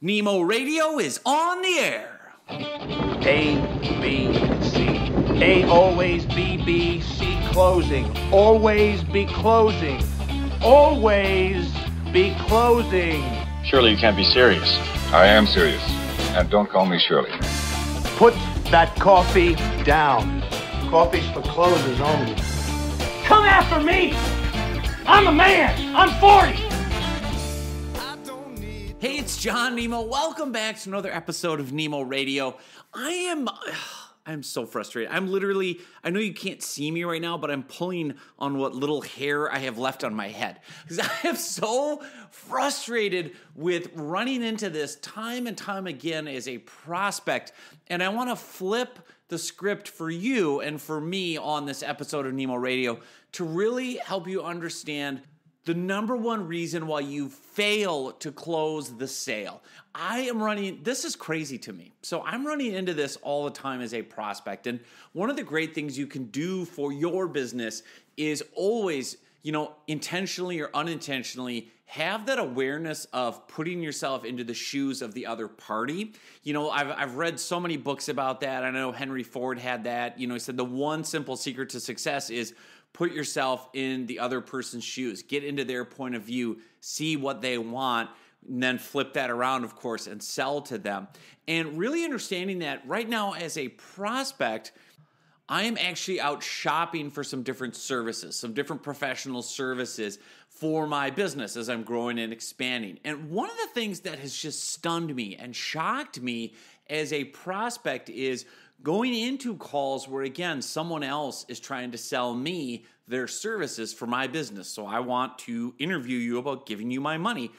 Nemo Radio is on the air. A, B, C. A always B, B, C closing. Always be closing. Always be closing. Surely you can't be serious. I am serious. And don't call me Shirley. Put that coffee down. Coffee's for closers only. Come after me! I'm a man! I'm 40! Hey, it's John Nemo. Welcome back to another episode of Nemo Radio. I am. I'm so frustrated. I'm literally, I know you can't see me right now, but I'm pulling on what little hair I have left on my head. Because I am so frustrated with running into this time and time again as a prospect. And I want to flip the script for you and for me on this episode of Nemo Radio to really help you understand the number one reason why you fail to close the sale. I am running, this is crazy to me. So I'm running into this all the time as a prospect. And one of the great things you can do for your business is always, you know, intentionally or unintentionally have that awareness of putting yourself into the shoes of the other party. You know, I've, I've read so many books about that. I know Henry Ford had that. You know, he said the one simple secret to success is put yourself in the other person's shoes, get into their point of view, see what they want, and then flip that around, of course, and sell to them. And really understanding that right now as a prospect, I am actually out shopping for some different services, some different professional services for my business as I'm growing and expanding. And one of the things that has just stunned me and shocked me as a prospect is going into calls where again someone else is trying to sell me their services for my business so i want to interview you about giving you my money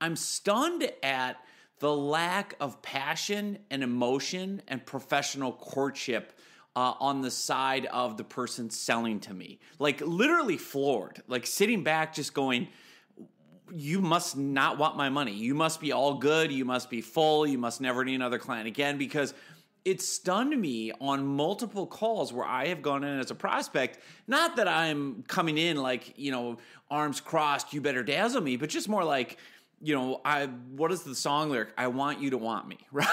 i'm stunned at the lack of passion and emotion and professional courtship uh, on the side of the person selling to me like literally floored like sitting back just going you must not want my money. You must be all good. You must be full. You must never need another client again because it stunned me on multiple calls where I have gone in as a prospect. Not that I'm coming in like, you know, arms crossed, you better dazzle me, but just more like, you know, I what is the song lyric? I want you to want me, right?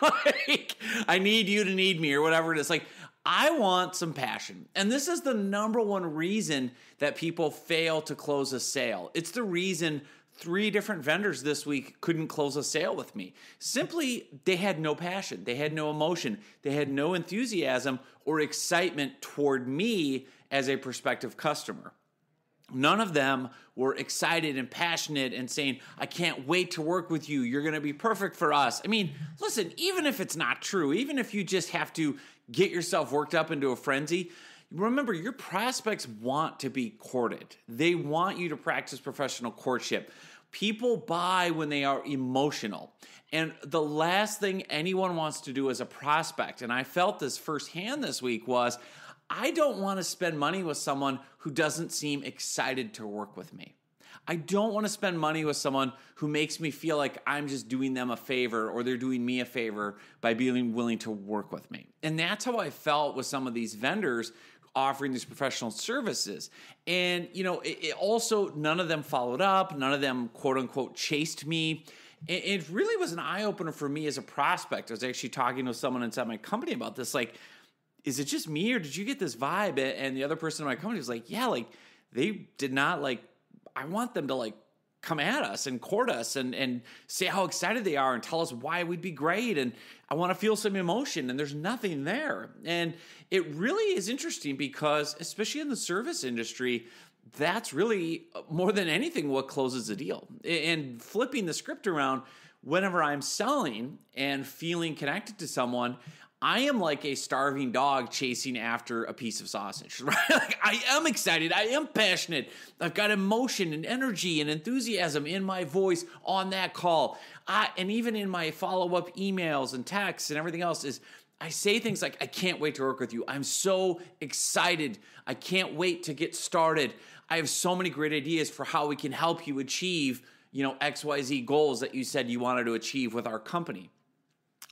like I need you to need me or whatever it is. Like I want some passion. And this is the number one reason that people fail to close a sale. It's the reason three different vendors this week couldn't close a sale with me. Simply, they had no passion, they had no emotion, they had no enthusiasm or excitement toward me as a prospective customer. None of them were excited and passionate and saying, I can't wait to work with you. You're going to be perfect for us. I mean, listen, even if it's not true, even if you just have to get yourself worked up into a frenzy, remember your prospects want to be courted. They want you to practice professional courtship. People buy when they are emotional. And the last thing anyone wants to do as a prospect, and I felt this firsthand this week, was I don't want to spend money with someone who doesn't seem excited to work with me. I don't want to spend money with someone who makes me feel like I'm just doing them a favor or they're doing me a favor by being willing to work with me. And that's how I felt with some of these vendors offering these professional services. And, you know, it, it also, none of them followed up, none of them, quote unquote, chased me. It, it really was an eye opener for me as a prospect. I was actually talking to someone inside my company about this. Like, is it just me or did you get this vibe? And the other person in my company was like, yeah, like they did not like, I want them to like come at us and court us and and say how excited they are and tell us why we'd be great and I want to feel some emotion and there's nothing there. And it really is interesting because especially in the service industry that's really uh, more than anything what closes a deal. And flipping the script around whenever I'm selling and feeling connected to someone, I am like a starving dog chasing after a piece of sausage, right? Like I am excited, I am passionate. I've got emotion and energy and enthusiasm in my voice on that call. I, and even in my follow-up emails and texts and everything else is I say things like I can't wait to work with you. I'm so excited. I can't wait to get started. I have so many great ideas for how we can help you achieve, you know, XYZ goals that you said you wanted to achieve with our company.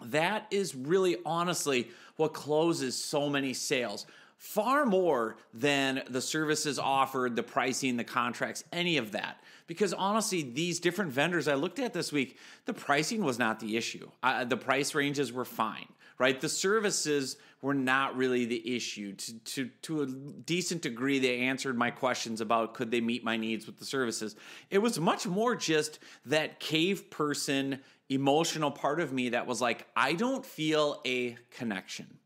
That is really honestly what closes so many sales. far more than the services offered, the pricing, the contracts, any of that. Because honestly, these different vendors I looked at this week, the pricing was not the issue. Uh, the price ranges were fine, right? The services were not really the issue. To, to, to a decent degree, they answered my questions about could they meet my needs with the services. It was much more just that cave person emotional part of me that was like, I don't feel a connection.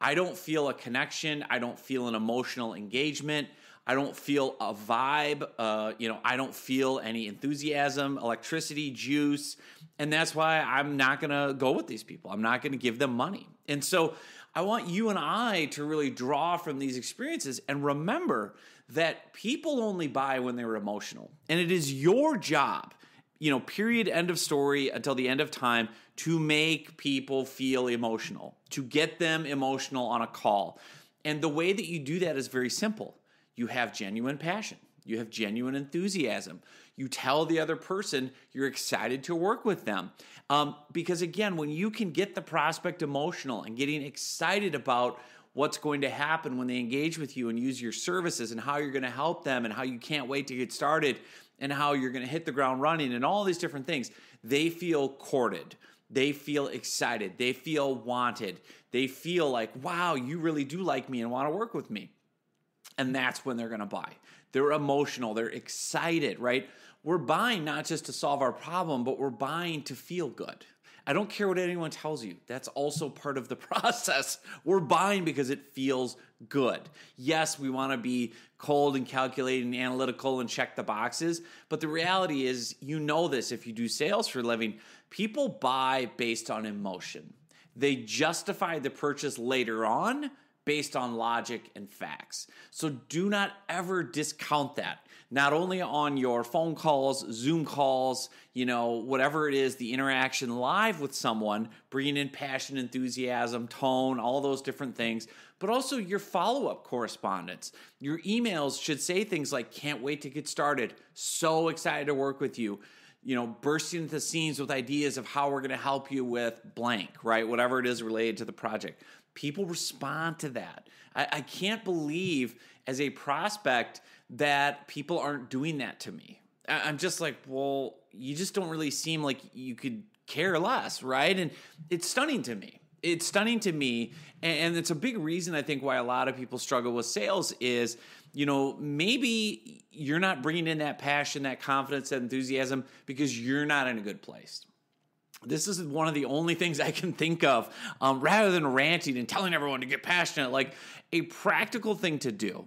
I don't feel a connection. I don't feel an emotional engagement. I don't feel a vibe. Uh, you know, I don't feel any enthusiasm, electricity, juice. And that's why I'm not going to go with these people. I'm not going to give them money. And so I want you and I to really draw from these experiences and remember that people only buy when they're emotional. And it is your job you know, period, end of story until the end of time to make people feel emotional, to get them emotional on a call. And the way that you do that is very simple. You have genuine passion, you have genuine enthusiasm. You tell the other person you're excited to work with them. Um, because again, when you can get the prospect emotional and getting excited about what's going to happen when they engage with you and use your services and how you're going to help them and how you can't wait to get started and how you're going to hit the ground running and all these different things. They feel courted. They feel excited. They feel wanted. They feel like, wow, you really do like me and want to work with me. And that's when they're going to buy. They're emotional. They're excited, right? We're buying not just to solve our problem, but we're buying to feel good. I don't care what anyone tells you. That's also part of the process. We're buying because it feels good. Yes, we want to be cold and calculating and analytical and check the boxes, but the reality is, you know this if you do sales for a living, people buy based on emotion. They justify the purchase later on based on logic and facts. So do not ever discount that not only on your phone calls, Zoom calls, you know, whatever it is, the interaction live with someone, bringing in passion, enthusiasm, tone, all those different things, but also your follow up correspondence. Your emails should say things like, can't wait to get started, so excited to work with you. You know, bursting into scenes with ideas of how we're going to help you with blank, right? Whatever it is related to the project. People respond to that. I, I can't believe as a prospect, that people aren't doing that to me. I'm just like, well, you just don't really seem like you could care less, right? And it's stunning to me. It's stunning to me. And it's a big reason I think why a lot of people struggle with sales is, you know, maybe you're not bringing in that passion, that confidence, that enthusiasm because you're not in a good place. This is one of the only things I can think of, um, rather than ranting and telling everyone to get passionate. Like a practical thing to do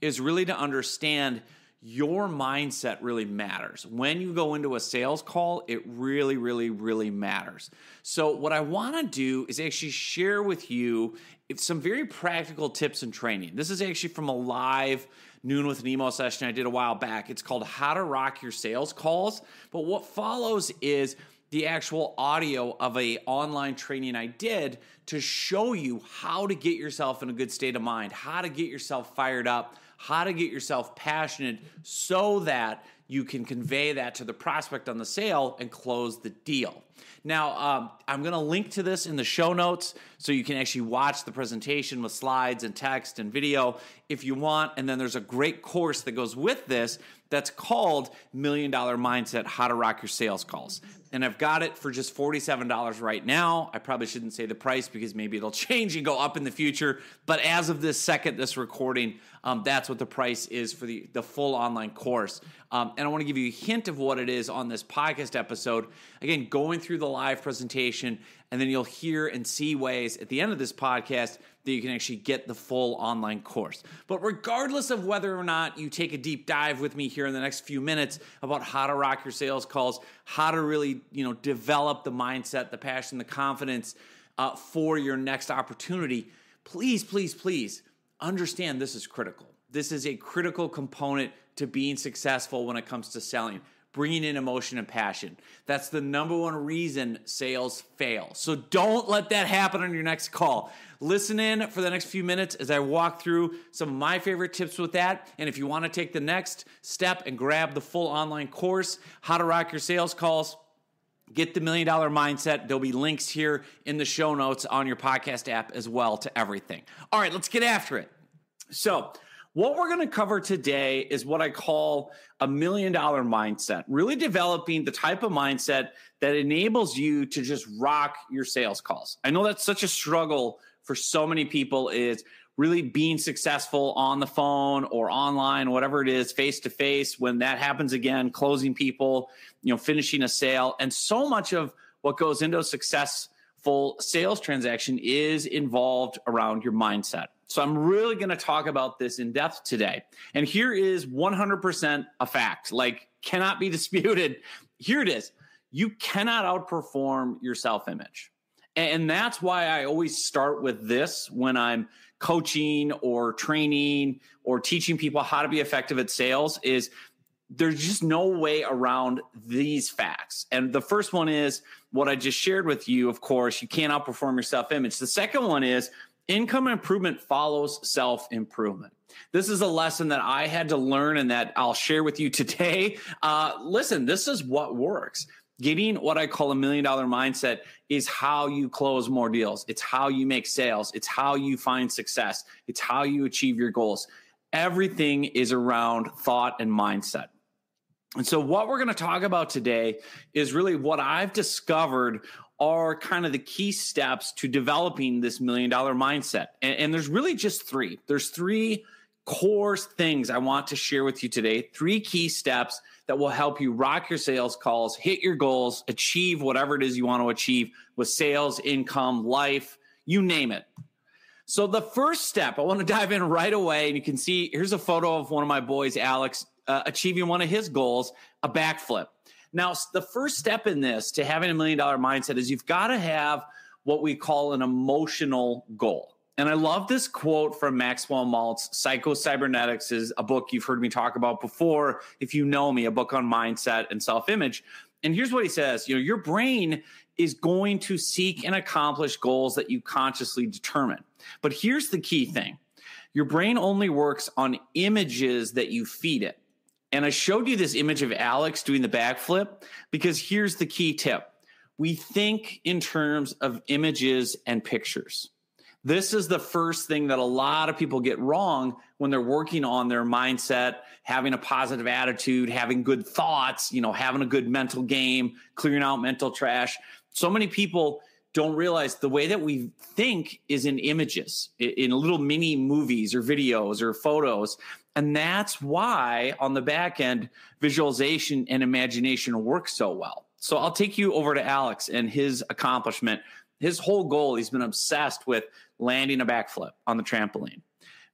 is really to understand your mindset really matters. When you go into a sales call, it really, really, really matters. So, what I wanna do is actually share with you some very practical tips and training. This is actually from a live Noon with Nemo session I did a while back. It's called How to Rock Your Sales Calls. But what follows is the actual audio of a online training I did to show you how to get yourself in a good state of mind, how to get yourself fired up, how to get yourself passionate so that you can convey that to the prospect on the sale and close the deal. Now, um, I'm going to link to this in the show notes so you can actually watch the presentation with slides and text and video if you want. And then there's a great course that goes with this that's called Million Dollar Mindset How to Rock Your Sales Calls. And I've got it for just $47 right now. I probably shouldn't say the price because maybe it'll change and go up in the future. But as of this second, this recording, um, that's what the price is for the, the full online course. Um, and I want to give you a hint of what it is on this podcast episode. Again, going through the live presentation, and then you'll hear and see ways at the end of this podcast that you can actually get the full online course. But regardless of whether or not you take a deep dive with me here in the next few minutes about how to rock your sales calls, how to really, you know, develop the mindset, the passion, the confidence uh, for your next opportunity, please, please, please understand this is critical. This is a critical component to being successful when it comes to selling bringing in emotion and passion. That's the number one reason sales fail. So don't let that happen on your next call. Listen in for the next few minutes as I walk through some of my favorite tips with that. And if you want to take the next step and grab the full online course, How to Rock Your Sales Calls, Get the million dollar mindset. There'll be links here in the show notes on your podcast app as well to everything. All right, let's get after it. So, what we're going to cover today is what I call a million dollar mindset, really developing the type of mindset that enables you to just rock your sales calls. I know that's such a struggle for so many people is really being successful on the phone or online, whatever it is, face to face. When that happens again, closing people, you know, finishing a sale. And so much of what goes into a successful sales transaction is involved around your mindset. So I'm really going to talk about this in depth today. And here is 100% a fact, like cannot be disputed. Here it is. You cannot outperform your self image. And that's why I always start with this when I'm coaching or training or teaching people how to be effective at sales is there's just no way around these facts. And the first one is what I just shared with you. Of course, you can't outperform your self image. The second one is income improvement follows self improvement. This is a lesson that I had to learn and that I'll share with you today. Uh, listen, this is what works. Getting what I call a million dollar mindset is how you close more deals. It's how you make sales. It's how you find success. It's how you achieve your goals. Everything is around thought and mindset. And so, what we're going to talk about today is really what I've discovered are kind of the key steps to developing this million dollar mindset. And, and, there's really just three. There's three core things I want to share with you today. Three key steps that will help you rock your sales calls, hit your goals, achieve whatever it is you want to achieve with sales, income, life, you name it. So, the first step, I want to dive in right away. And you can see here's a photo of one of my boys, Alex, uh, achieving one of his goals, a backflip. Now, the first step in this to having a million dollar mindset is you've got to have what we call an emotional goal. And I love this quote from Maxwell Maltz. Psycho Cybernetics is a book you've heard me talk about before. If you know me, a book on mindset and self image. And here's what he says you know, your brain is going to seek and accomplish goals that you consciously determine. But here's the key thing your brain only works on images that you feed it. And I showed you this image of Alex doing the backflip because here's the key tip we think in terms of images and pictures. This is the first thing that a lot of people get wrong when they're working on their mindset, having a positive attitude, having good thoughts, you know, having a good mental game, clearing out mental trash. So many people don't realize the way that we think is in images, in little mini movies or videos or photos. And that's why on the back end, visualization and imagination work so well. So I'll take you over to Alex and his accomplishment. His whole goal, he's been obsessed with landing a backflip on the trampoline.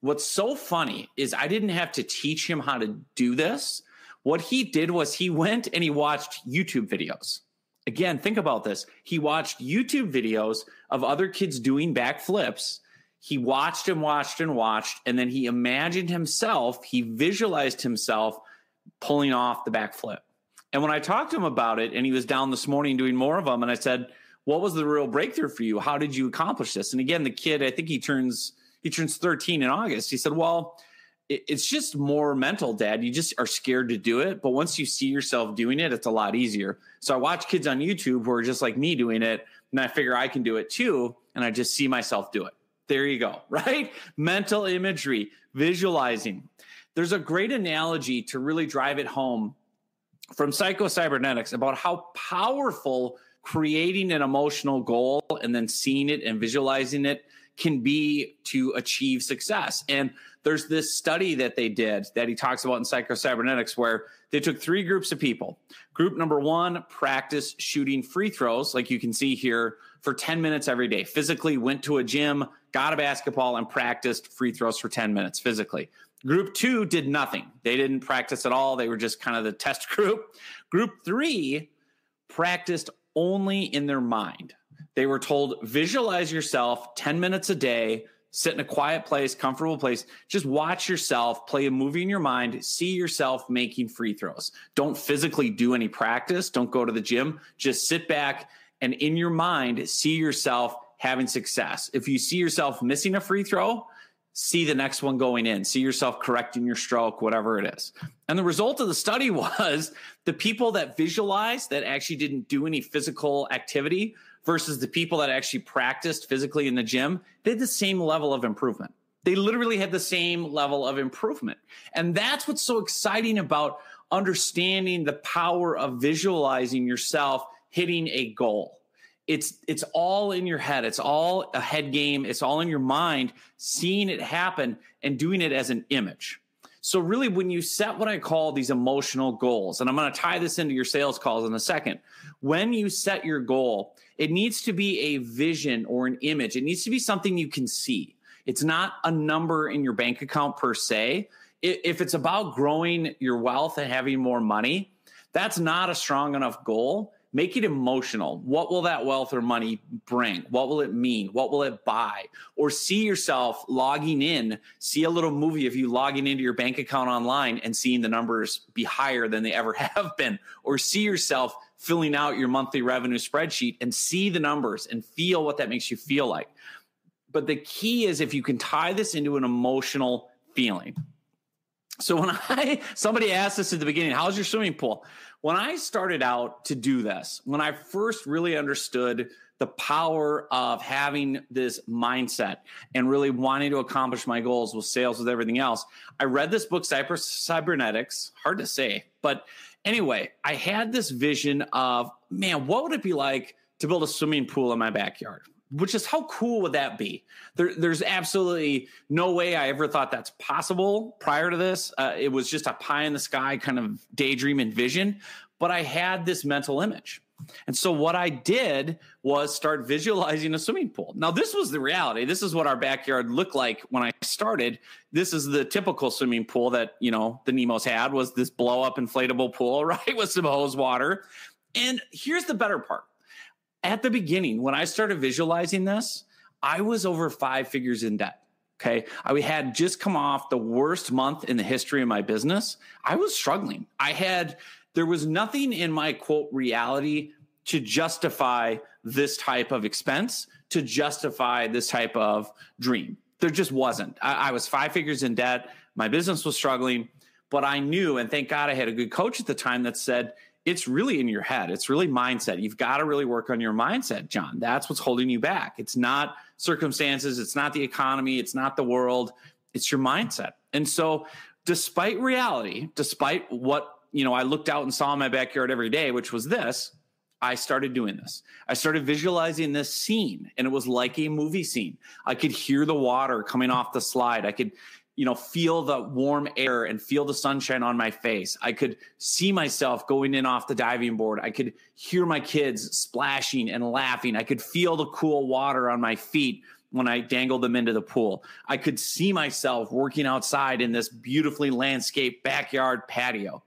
What's so funny is I didn't have to teach him how to do this. What he did was he went and he watched YouTube videos. Again, think about this. He watched YouTube videos of other kids doing backflips he watched and watched and watched, and then he imagined himself, he visualized himself pulling off the backflip. And when I talked to him about it, and he was down this morning doing more of them, and I said, What was the real breakthrough for you? How did you accomplish this? And again, the kid, I think he turns he turns 13 in August. He said, Well, it's just more mental, dad. You just are scared to do it. But once you see yourself doing it, it's a lot easier. So I watch kids on YouTube who are just like me doing it, and I figure I can do it too. And I just see myself do it. There you go, right? Mental imagery, visualizing. There's a great analogy to really drive it home from Psycho Cybernetics about how powerful creating an emotional goal and then seeing it and visualizing it can be to achieve success. And there's this study that they did that he talks about in Psycho Cybernetics where they took three groups of people. Group number one practice shooting free throws, like you can see here, for 10 minutes every day. Physically went to a gym, got a basketball, and practiced free throws for 10 minutes physically. Group two did nothing. They didn't practice at all. They were just kind of the test group. Group three practiced only in their mind. They were told, visualize yourself 10 minutes a day, sit in a quiet place, comfortable place. Just watch yourself, play a movie in your mind, see yourself making free throws. Don't physically do any practice. Don't go to the gym. Just sit back and in your mind, see yourself having success. If you see yourself missing a free throw, see the next one going in, see yourself correcting your stroke, whatever it is. And the result of the study was the people that visualized that actually didn't do any physical activity versus the people that actually practiced physically in the gym, they had the same level of improvement. They literally had the same level of improvement. And that's what's so exciting about understanding the power of visualizing yourself hitting a goal. It's it's all in your head. It's all a head game. It's all in your mind, seeing it happen and doing it as an image. So really when you set what I call these emotional goals, and I'm going to tie this into your sales calls in a second. When you set your goal, it needs to be a vision or an image. It needs to be something you can see. It's not a number in your bank account per se. If it's about growing your wealth and having more money, that's not a strong enough goal. Make it emotional. What will that wealth or money bring? What will it mean? What will it buy? Or see yourself logging in, see a little movie of you logging into your bank account online and seeing the numbers be higher than they ever have been. Or see yourself filling out your monthly revenue spreadsheet and see the numbers and feel what that makes you feel like. But the key is if you can tie this into an emotional feeling. So when I somebody asked us at the beginning, how's your swimming pool? When I started out to do this, when I first really understood the power of having this mindset and really wanting to accomplish my goals with sales, with everything else, I read this book, Cyber Cybernetics. Hard to say, but anyway, I had this vision of man, what would it be like to build a swimming pool in my backyard? Which is how cool would that be? There, there's absolutely no way I ever thought that's possible prior to this. Uh, it was just a pie in the sky kind of daydream and vision, but I had this mental image. And so what I did was start visualizing a swimming pool. Now this was the reality. This is what our backyard looked like when I started. This is the typical swimming pool that, you know, the Nemos had was this blow up inflatable pool, right? With some hose water. And here's the better part at the beginning, when I started visualizing this, I was over five figures in debt. Okay. I had just come off the worst month in the history of my business. I was struggling. I had, there was nothing in my quote reality to justify this type of expense, to justify this type of dream. There just wasn't. I, I was five figures in debt. My business was struggling, but I knew, and thank God I had a good coach at the time that said, it's really in your head. It's really mindset. You've got to really work on your mindset, John. That's what's holding you back. It's not circumstances, it's not the economy, it's not the world, it's your mindset. And so, despite reality, despite what, you know, I looked out and saw in my backyard every day, which was this, I started doing this. I started visualizing this scene and it was like a movie scene. I could hear the water coming off the slide. I could you know, feel the warm air and feel the sunshine on my face. I could see myself going in off the diving board. I could hear my kids splashing and laughing. I could feel the cool water on my feet when I dangled them into the pool. I could see myself working outside in this beautifully landscaped backyard patio.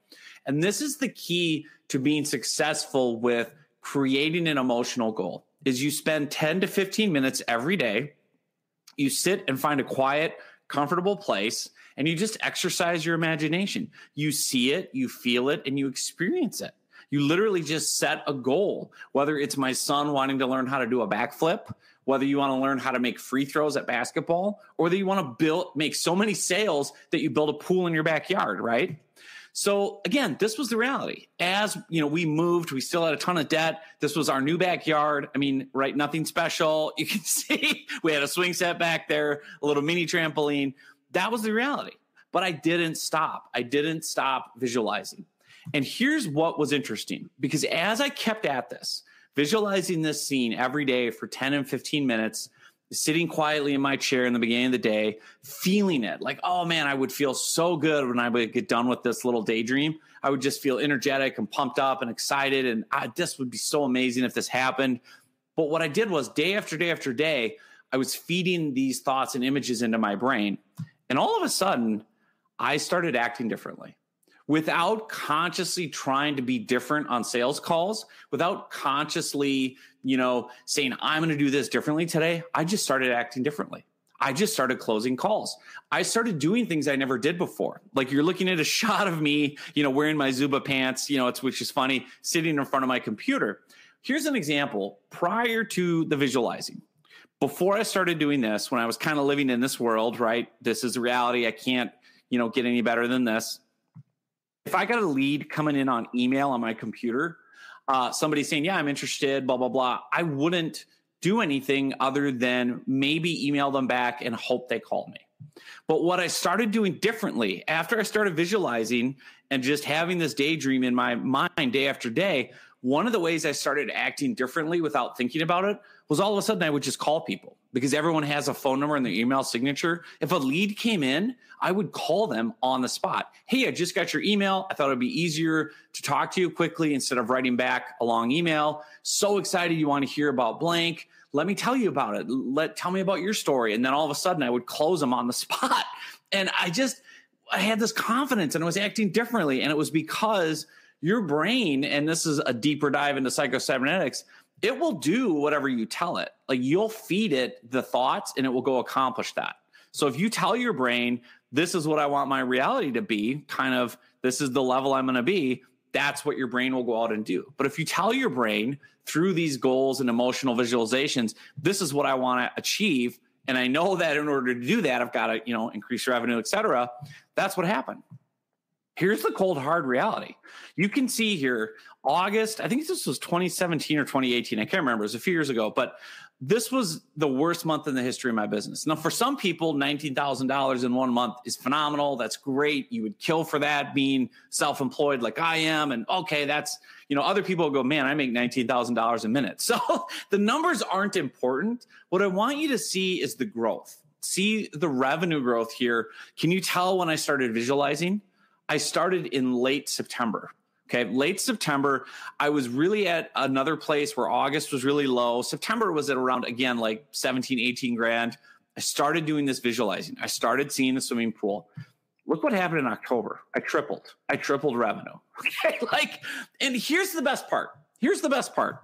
And this is the key to being successful with creating an emotional goal is you spend 10 to 15 minutes every day. You sit and find a quiet comfortable place and you just exercise your imagination. You see it, you feel it, and you experience it. You literally just set a goal, whether it's my son wanting to learn how to do a backflip, whether you want to learn how to make free throws at basketball, or that you want to build make so many sales that you build a pool in your backyard, right? So again, this was the reality. As you know, we moved, we still had a ton of debt. This was our new backyard. I mean, right, nothing special. You can see we had a swing set back there, a little mini trampoline. That was the reality. But I didn't stop. I didn't stop visualizing. And here's what was interesting because as I kept at this, visualizing this scene every day for 10 and 15 minutes, sitting quietly in my chair in the beginning of the day, feeling it like, oh man, I would feel so good when I would get done with this little daydream. I would just feel energetic and pumped up and excited. And I, this would be so amazing if this happened. But what I did was day after day after day, I was feeding these thoughts and images into my brain. And all of a sudden, I started acting differently without consciously trying to be different on sales calls, without consciously, you know, saying, I'm going to do this differently today, I just started acting differently. I just started closing calls. I started doing things I never did before. Like you're looking at a shot of me, you know, wearing my Zubaz pants, you know, it's which is funny, sitting in front of my computer. Here's an example prior to the visualizing. Before I started doing this, when I was kind of living in this world, right? This is reality. I can't, you know, get any better than this if I got a lead coming in on email on my computer, uh, somebody saying, "Yeah, I'm interested," blah blah blah, I wouldn't do anything other than maybe email them back and hope they call me. But what I started doing differently after I started visualizing and just having this daydream in my mind day after day, one of the ways I started acting differently without thinking about it was all of a sudden I would just call people because everyone has a phone number in their email signature. If a lead came in, I would call them on the spot. Hey, I just got your email. I thought it'd be easier to talk to you quickly instead of writing back a long email. So excited you want to hear about blank. Let me tell you about it. Let tell me about your story. And then all of a sudden I would close them on the spot. And I just I had this confidence and I was acting differently. And it was because your brain, and this is a deeper dive into psychocybernetics, it will do whatever you tell it. Like you'll feed it the thoughts and it will go accomplish that. So if you tell your brain, this is what I want my reality to be, kind of this is the level I'm going to be, that's what your brain will go out and do. But if you tell your brain through these goals and emotional visualizations, this is what I want to achieve, and I know that in order to do that, I've got to, you know, increase revenue, et cetera. That's what happened. Here's the cold hard reality. You can see here August, I think this was 2017 or 2018. I can't remember. It was a few years ago, but this was the worst month in the history of my business. Now, for some people, $19,000 in one month is phenomenal. That's great. You would kill for that being self employed like I am. And okay, that's, you know, other people go, man, I make $19,000 a minute. So the numbers aren't important. What I want you to see is the growth. See the revenue growth here. Can you tell when I started visualizing? I started in late September. Okay, late September, I was really at another place where August was really low. September was at around, again, like 17, 18 grand. I started doing this visualizing. I started seeing the swimming pool. Look what happened in October. I tripled. I tripled revenue. Okay, like, and here's the best part. Here's the best part.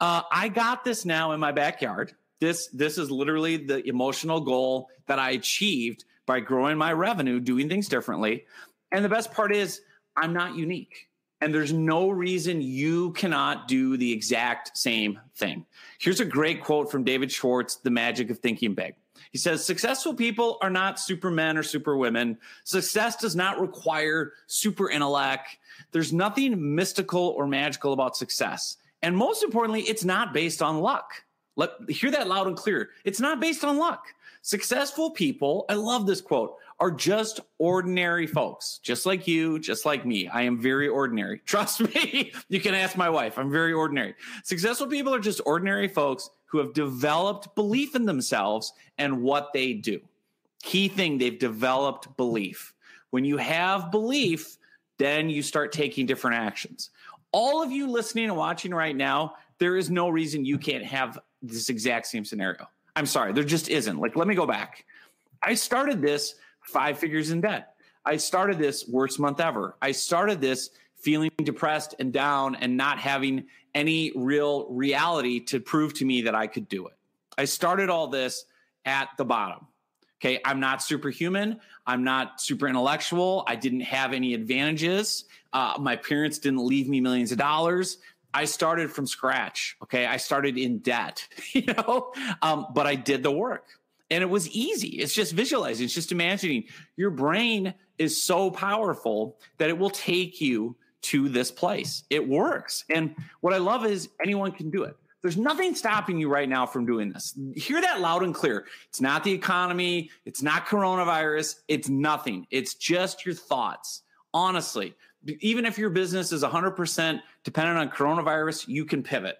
Uh, I got this now in my backyard. This this is literally the emotional goal that I achieved by growing my revenue, doing things differently. And the best part is, I'm not unique. And there's no reason you cannot do the exact same thing. Here's a great quote from David Schwartz, The Magic of Thinking Big. He says, Successful people are not supermen or superwomen. Success does not require super intellect. There's nothing mystical or magical about success. And most importantly, it's not based on luck. Let hear that loud and clear. It's not based on luck. Successful people, I love this quote, are just ordinary folks, just like you, just like me. I am very ordinary. Trust me. you can ask my wife. I'm very ordinary. Successful people are just ordinary folks who have developed belief in themselves and what they do. Key thing, they've developed belief. When you have belief, then you start taking different actions. All of you listening and watching right now, there is no reason you can't have this exact same scenario. I'm sorry, there just isn't. Like, let me go back. I started this five figures in debt. I started this worst month ever. I started this feeling depressed and down and not having any real reality to prove to me that I could do it. I started all this at the bottom. Okay, I'm not superhuman. I'm not super intellectual. I didn't have any advantages. Uh, my parents didn't leave me millions of dollars. I started from scratch. Okay, I started in debt, you know, um, but I did the work and it was easy. It's just visualizing, it's just imagining. Your brain is so powerful that it will take you to this place. It works. And what I love is anyone can do it. There's nothing stopping you right now from doing this. Hear that loud and clear. It's not the economy, it's not coronavirus, it's nothing. It's just your thoughts. Honestly, even if your business is 100% dependent on coronavirus, you can pivot.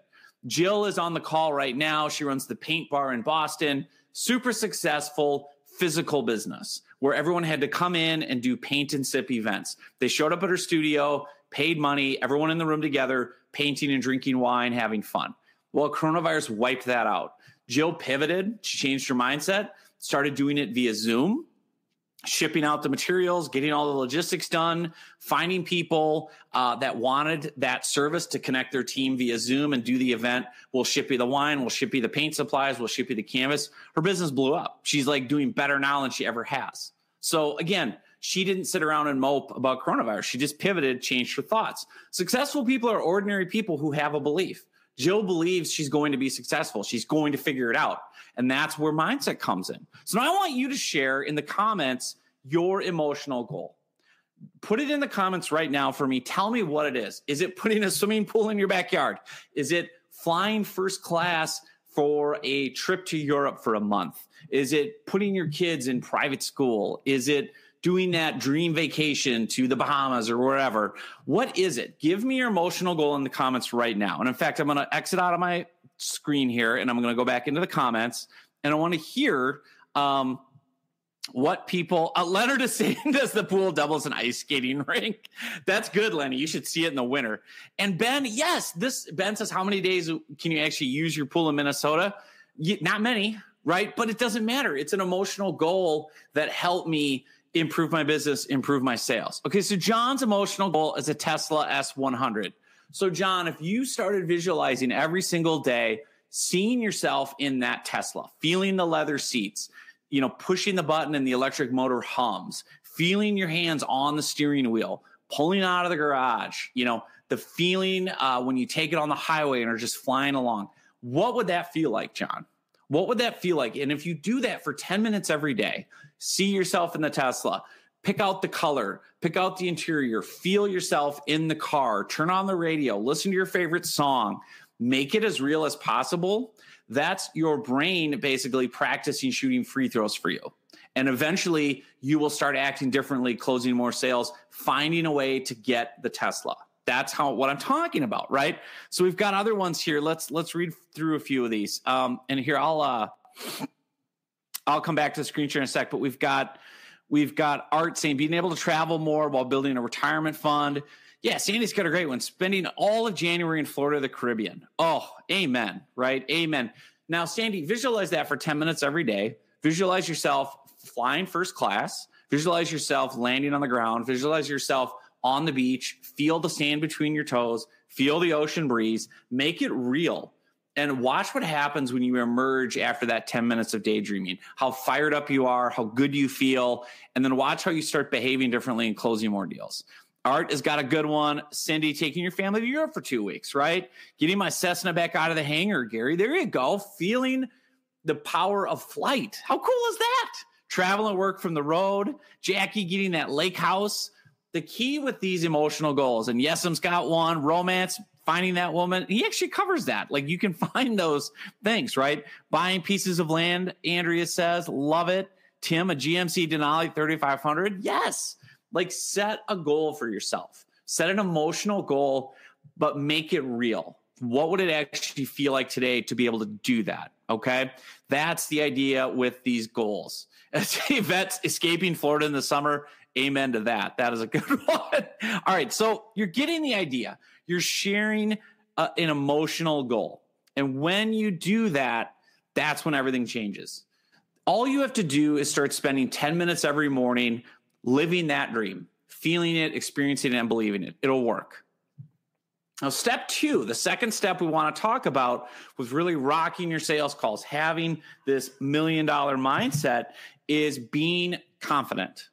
Jill is on the call right now. She runs the paint bar in Boston super successful physical business where everyone had to come in and do paint and sip events. They showed up at her studio, paid money, everyone in the room together, painting and drinking wine, having fun. Well, coronavirus wiped that out. Jill pivoted, she changed her mindset, started doing it via Zoom shipping out the materials, getting all the logistics done, finding people uh, that wanted that service to connect their team via Zoom and do the event. We'll ship you the wine, we'll ship you the paint supplies, we'll ship you the canvas. Her business blew up. She's like doing better now than she ever has. So again, she didn't sit around and mope about coronavirus. She just pivoted, changed her thoughts. Successful people are ordinary people who have a belief. Jill believes she's going to be successful. She's going to figure it out. And that's where mindset comes in. So now I want you to share in the comments your emotional goal. Put it in the comments right now for me. Tell me what it is. Is it putting a swimming pool in your backyard? Is it flying first class for a trip to Europe for a month? Is it putting your kids in private school? Is it doing that dream vacation to the Bahamas or wherever? What is it? Give me your emotional goal in the comments right now. And in fact, I'm going to exit out of my screen here and I'm going to go back into the comments and I want to hear um, what people uh, Leonard is saying does the pool doubles an ice skating rink. That's good, Lenny. You should see it in the winter. And Ben, yes, this Ben says how many days can you actually use your pool in Minnesota? not many, right? But it doesn't matter. It's an emotional goal that helped me improve my business, improve my sales. Okay, so John's emotional goal is a Tesla S100. So John, if you started visualizing every single day seeing yourself in that Tesla, feeling the leather seats, you know, pushing the button and the electric motor hums, feeling your hands on the steering wheel, pulling out of the garage, you know, the feeling uh, when you take it on the highway and are just flying along. What would that feel like, John? What would that feel like? And if you do that for 10 minutes every day, see yourself in the Tesla, pick out the color, pick out the interior, feel yourself in the car, turn on the radio, listen to your favorite song, make it as real as possible that's your brain basically practicing shooting free throws for you. And eventually you will start acting differently, closing more sales, finding a way to get the Tesla. That's how what I'm talking about, right? So we've got other ones here. Let's let's read through a few of these. Um, and here I'll uh I'll come back to the screen share in a sec, but we've got we've got Art saying being able to travel more while building a retirement fund. Yeah, Sandy's got a great one. Spending all of January in Florida, the Caribbean. Oh, amen, right? Amen. Now, Sandy, visualize that for 10 minutes every day. Visualize yourself flying first class. Visualize yourself landing on the ground. Visualize yourself on the beach. Feel the sand between your toes. Feel the ocean breeze. Make it real. And watch what happens when you emerge after that 10 minutes of daydreaming. How fired up you are, how good you feel, and then watch how you start behaving differently and closing more deals. Art has got a good one. Cindy taking your family to Europe for two weeks, right? Getting my Cessna back out of the hangar, Gary. There you go. Feeling the power of flight. How cool is that? Travel and work from the road. Jackie getting that lake house. The key with these emotional goals, and Yesem's got one, romance, finding that woman. He actually covers that. Like you can find those things, right? Buying pieces of land, Andrea says, love it. Tim, a GMC Denali 3500. Yes like set a goal for yourself, set an emotional goal, but make it real. What would it actually feel like today to be able to do that? Okay. That's the idea with these goals. Vets escaping Florida in the summer, amen to that. That is a good one. All right. So you're getting the idea. You're sharing uh, an emotional goal. And when you do that, that's when everything changes. All you have to do is start spending 10 minutes every morning living that dream, feeling it, experiencing it, and believing it. It'll work. Now, step two, the second step we want to talk about was really rocking your sales calls, having this million dollar mindset is being confident.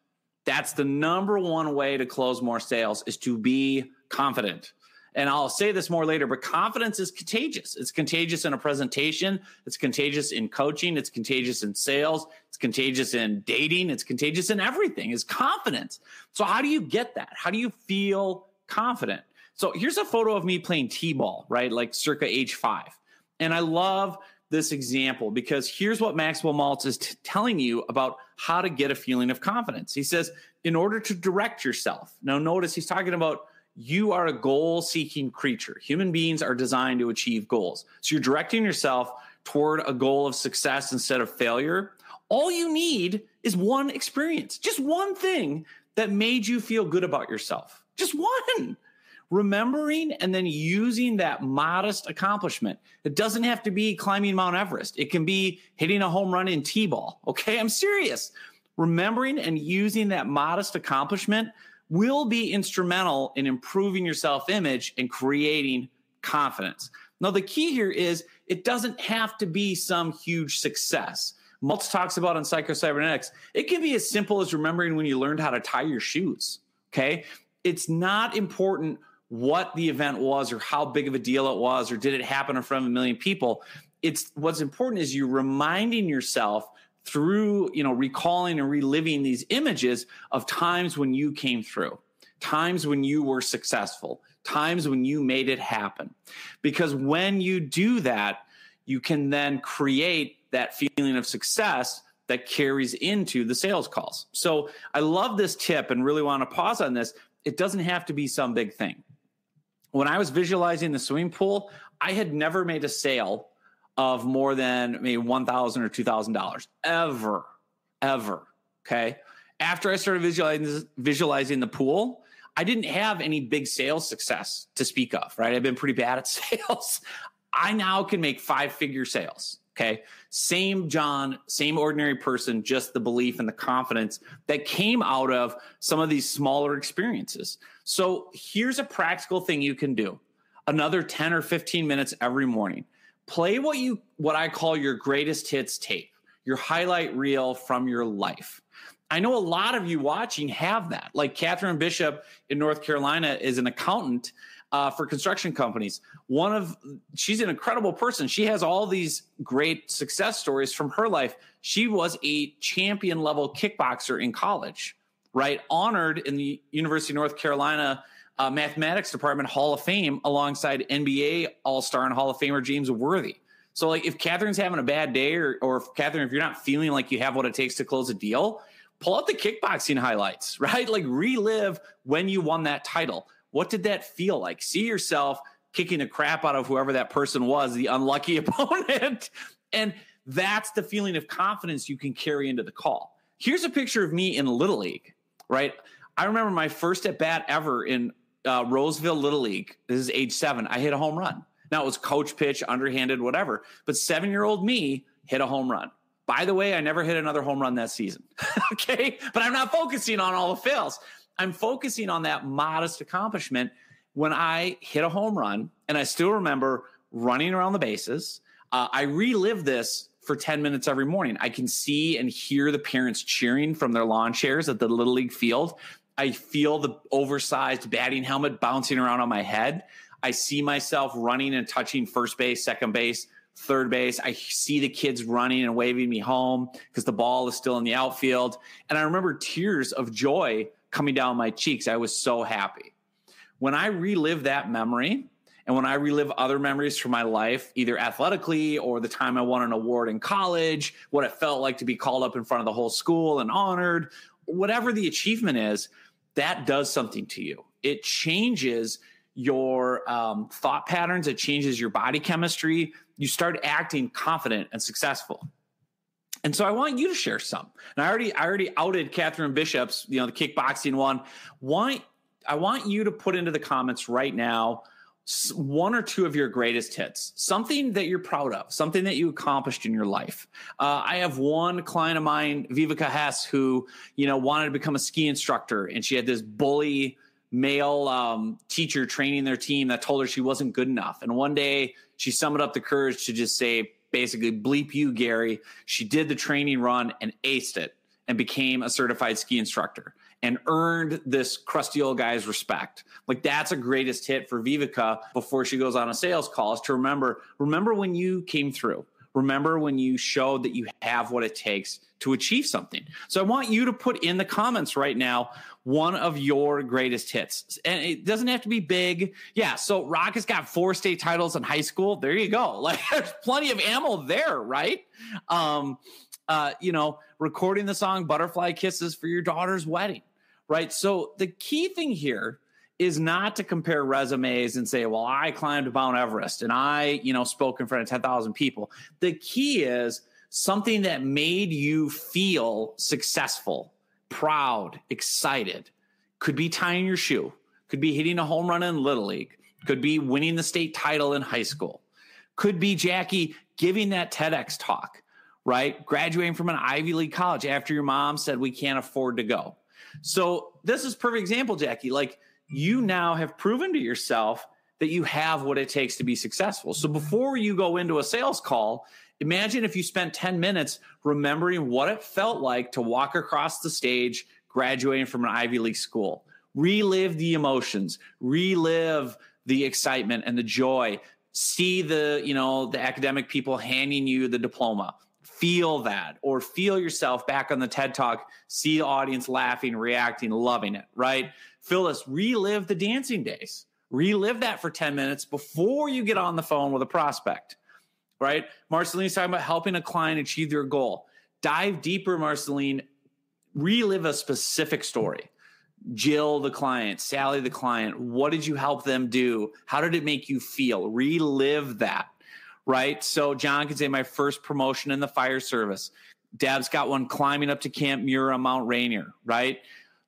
That's the number one way to close more sales is to be confident and I'll say this more later, but confidence is contagious. It's contagious in a presentation, it's contagious in coaching, it's contagious in sales, it's contagious in dating, it's contagious in everything. Is confidence. So how do you get that? How do you feel confident? So here's a photo of me playing T-ball, right? Like circa age 5. And I love this example because here's what Maxwell Maltz is t- telling you about how to get a feeling of confidence. He says, in order to direct yourself. Now, notice he's talking about you are a goal seeking creature. Human beings are designed to achieve goals. So you're directing yourself toward a goal of success instead of failure. All you need is one experience, just one thing that made you feel good about yourself. Just one. Remembering and then using that modest accomplishment. It doesn't have to be climbing Mount Everest. It can be hitting a home run in T ball. Okay. I'm serious. Remembering and using that modest accomplishment will be instrumental in improving your self image and creating confidence. Now, the key here is it doesn't have to be some huge success. Maltz talks about on psychocybernetics, it can be as simple as remembering when you learned how to tie your shoes. Okay. It's not important what the event was or how big of a deal it was or did it happen in front of a million people. It's what's important is you reminding yourself through you know recalling and reliving these images of times when you came through times when you were successful times when you made it happen because when you do that you can then create that feeling of success that carries into the sales calls. So I love this tip and really want to pause on this. It doesn't have to be some big thing. When I was visualizing the swimming pool, I had never made a sale of more than maybe one thousand or two thousand dollars ever, ever. Okay. After I started visualizing visualizing the pool, I didn't have any big sales success to speak of. Right. I've been pretty bad at sales. I now can make five figure sales. Okay. Same John, same ordinary person, just the belief and the confidence that came out of some of these smaller experiences. So here's a practical thing you can do another 10 or 15 minutes every morning. Play what you what I call your greatest hits tape, your highlight reel from your life. I know a lot of you watching have that. Like Catherine Bishop in North Carolina is an accountant uh, for construction companies. One of she's an incredible person. She has all these great success stories from her life. She was a champion level kickboxer in college, right? Honored in the University of North Carolina uh, mathematics department Hall of Fame alongside NBA All Star and Hall of Famer James Worthy. So, like, if Catherine's having a bad day, or, or if Catherine, if you're not feeling like you have what it takes to close a deal, pull out the kickboxing highlights, right? Like, relive when you won that title what did that feel like? See yourself kicking the crap out of whoever that person was, the unlucky opponent. and that's the feeling of confidence you can carry into the call. Here's a picture of me in Little League, right? I remember my first at bat ever in uh, Roseville Little League. This is age seven. I hit a home run. Now it was coach pitch, underhanded, whatever. But seven year old me hit a home run. By the way, I never hit another home run that season. okay. But I'm not focusing on all the fails. I'm focusing on that modest accomplishment when I hit a home run. And I still remember running around the bases. Uh, I relive this for 10 minutes every morning. I can see and hear the parents cheering from their lawn chairs at the Little League field. I feel the oversized batting helmet bouncing around on my head. I see myself running and touching first base, second base, third base. I see the kids running and waving me home because the ball is still in the outfield. And I remember tears of joy coming down my cheeks. I was so happy. When I relive that memory, and when I relive other memories from my life, either athletically or the time I won an award in college, what it felt like to be called up in front of the whole school and honored, whatever the achievement is, that does something to you. It changes your um, thought patterns, it changes your body chemistry. You start acting confident and successful. And so I want you to share some. And I already I already outed Catherine Bishop's, you know, the kickboxing one. Why I want you to put into the comments right now one or two of your greatest hits, something that you're proud of, something that you accomplished in your life. Uh, I have one client of mine, Vivica Hess, who you know wanted to become a ski instructor, and she had this bully male um, teacher training their team that told her she wasn't good enough. And one day she summoned up the courage to just say, basically bleep you, Gary. She did the training run and aced it and became a certified ski instructor and earned this crusty old guy's respect. Like that's a greatest hit for Vivica before she goes on a sales call is to remember, remember when you came through. Remember when you showed that you have what it takes to achieve something. So I want you to put in the comments right now one of your greatest hits. And it doesn't have to be big. Yeah. So Rock has got four state titles in high school. There you go. Like there's plenty of ammo there, right? Um, uh, you know, recording the song Butterfly Kisses for your daughter's wedding, right? So the key thing here is not to compare resumes and say, well, I climbed Mount Everest and I, you know, spoke in front of 10,000 people. The key is something that made you feel successful, proud, excited. Could be tying your shoe, could be hitting a home run in Little League, could be winning the state title in high school, could be Jackie giving that TEDx talk, right? Graduating from an Ivy League college after your mom said we can't afford to go. So, this is perfect example, Jackie. Like, you now have proven to yourself that you have what it takes to be successful. So mm-hmm. before you go into a sales call, imagine if you spent 10 minutes remembering what it felt like to walk across the stage graduating from an Ivy League school. Relive the emotions, relive the excitement and the joy. See the, you know, the academic people handing you the diploma. Feel that or feel yourself back on the TED Talk, see the audience laughing, reacting, loving it, right? Phyllis, relive the dancing days. Relive that for 10 minutes before you get on the phone with a prospect right? Marceline's talking about helping a client achieve their goal. Dive deeper, Marceline. Relive a specific story. Jill, the client, Sally, the client. What did you help them do? How did it make you feel? Relive that, right? So John can say, My first promotion in the fire service. Deb's got one climbing up to Camp Muir on Mount Rainier, right?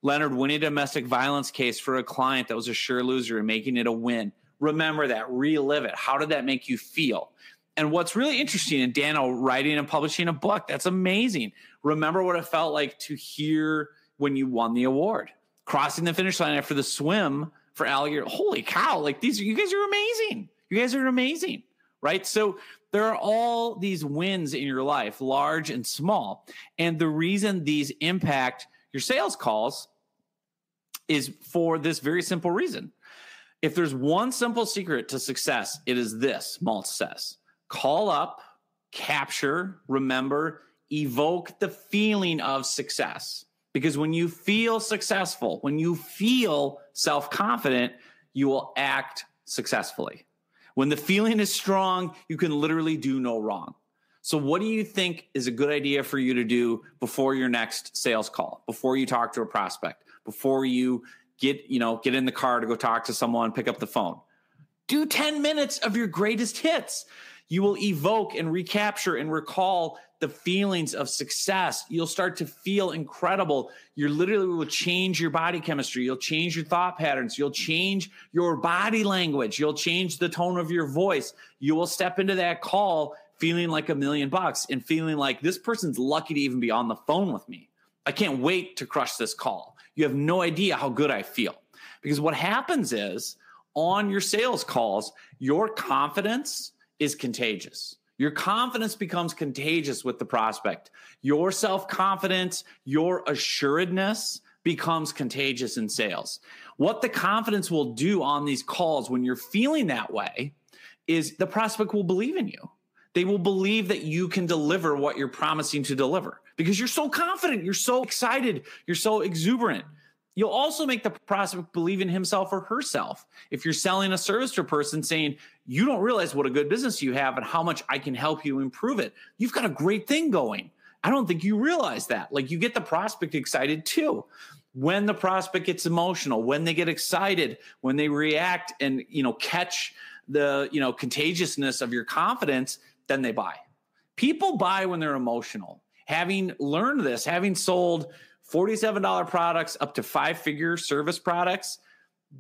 Leonard winning a domestic violence case for a client that was a sure loser and making it a win. Remember that, relive it. How did that make you feel? And what's really interesting, and Dano writing and publishing a book, that's amazing. Remember what it felt like to hear when you won the award, crossing the finish line after the swim for alligator. Holy cow! Like these, you guys are amazing. You guys are amazing, right? So there are all these wins in your life, large and small, and the reason these impact your sales calls is for this very simple reason. If there's one simple secret to success, it is this Maltz says call up, capture, remember, evoke the feeling of success. Because when you feel successful, when you feel self confident, you will act successfully. When the feeling is strong, you can literally do no wrong. So, what do you think is a good idea for you to do before your next sales call, before you talk to a prospect, before you get, you know, get in the car to go talk to someone, pick up the phone? Do 10 minutes of your greatest hits. You will evoke and recapture and recall the feelings of success. You'll start to feel incredible. You literally will change your body chemistry. You'll change your thought patterns. You'll change your body language. You'll change the tone of your voice. You will step into that call feeling like a million bucks and feeling like this person's lucky to even be on the phone with me. I can't wait to crush this call. You have no idea how good I feel. Because what happens is on your sales calls, your confidence is contagious. Your confidence becomes contagious with the prospect. Your self confidence, your assuredness becomes contagious in sales. What the confidence will do on these calls when you're feeling that way is the prospect will believe in you they will believe that you can deliver what you're promising to deliver because you're so confident, you're so excited, you're so exuberant. You'll also make the prospect believe in himself or herself. If you're selling a service to a person saying, you don't realize what a good business you have and how much I can help you improve it, you've got a great thing going. I don't think you realize that. Like you get the prospect excited too. When the prospect gets emotional, when they get excited, when they react and, you know, catch the, you know, contagiousness of your confidence, then they buy. People buy when they're emotional. Having learned this, having sold $47 products up to five figure service products,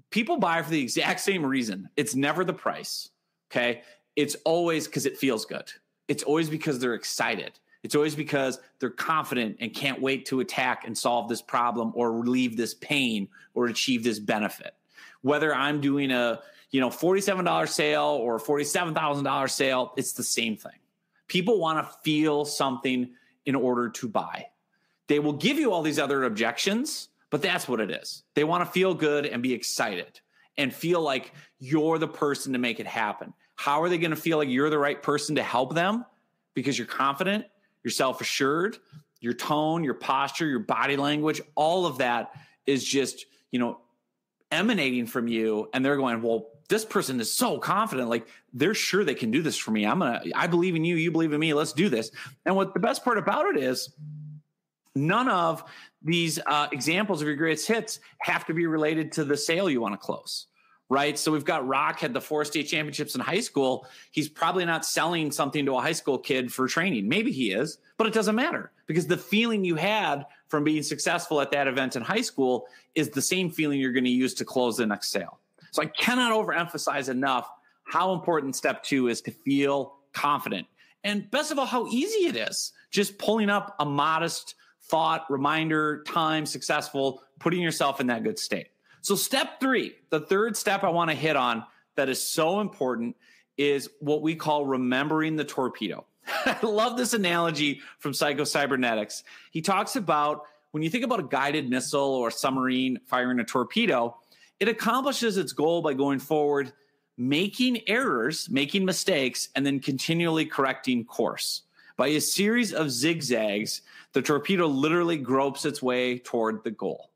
people buy for the exact same reason. It's never the price. Okay. It's always because it feels good. It's always because they're excited. It's always because they're confident and can't wait to attack and solve this problem or relieve this pain or achieve this benefit. Whether I'm doing a you know, $47 sale or $47,000 sale, it's the same thing. People want to feel something in order to buy. They will give you all these other objections, but that's what it is. They want to feel good and be excited and feel like you're the person to make it happen. How are they going to feel like you're the right person to help them? Because you're confident, you're self assured, your tone, your posture, your body language, all of that is just, you know, emanating from you. And they're going, well, this person is so confident like they're sure they can do this for me i'm gonna i believe in you you believe in me let's do this and what the best part about it is none of these uh, examples of your greatest hits have to be related to the sale you want to close right? So we've got rock had the four state championships in high school. He's probably not selling something to a high school kid for training. Maybe he is but it doesn't matter because the feeling you had from being successful at that event in high school is the same feeling you're going to use to close the next sale. So I cannot overemphasize enough how important step two is to feel confident. And best of all, how easy it is just pulling up a modest thought, reminder, time, successful, putting yourself in that good state. So, step three, the third step I want to hit on that is so important is what we call remembering the torpedo. I love this analogy from Psycho Cybernetics. He talks about when you think about a guided missile or submarine firing a torpedo, it accomplishes its goal by going forward, making errors, making mistakes, and then continually correcting course. By a series of zigzags, the torpedo literally gropes its way toward the goal.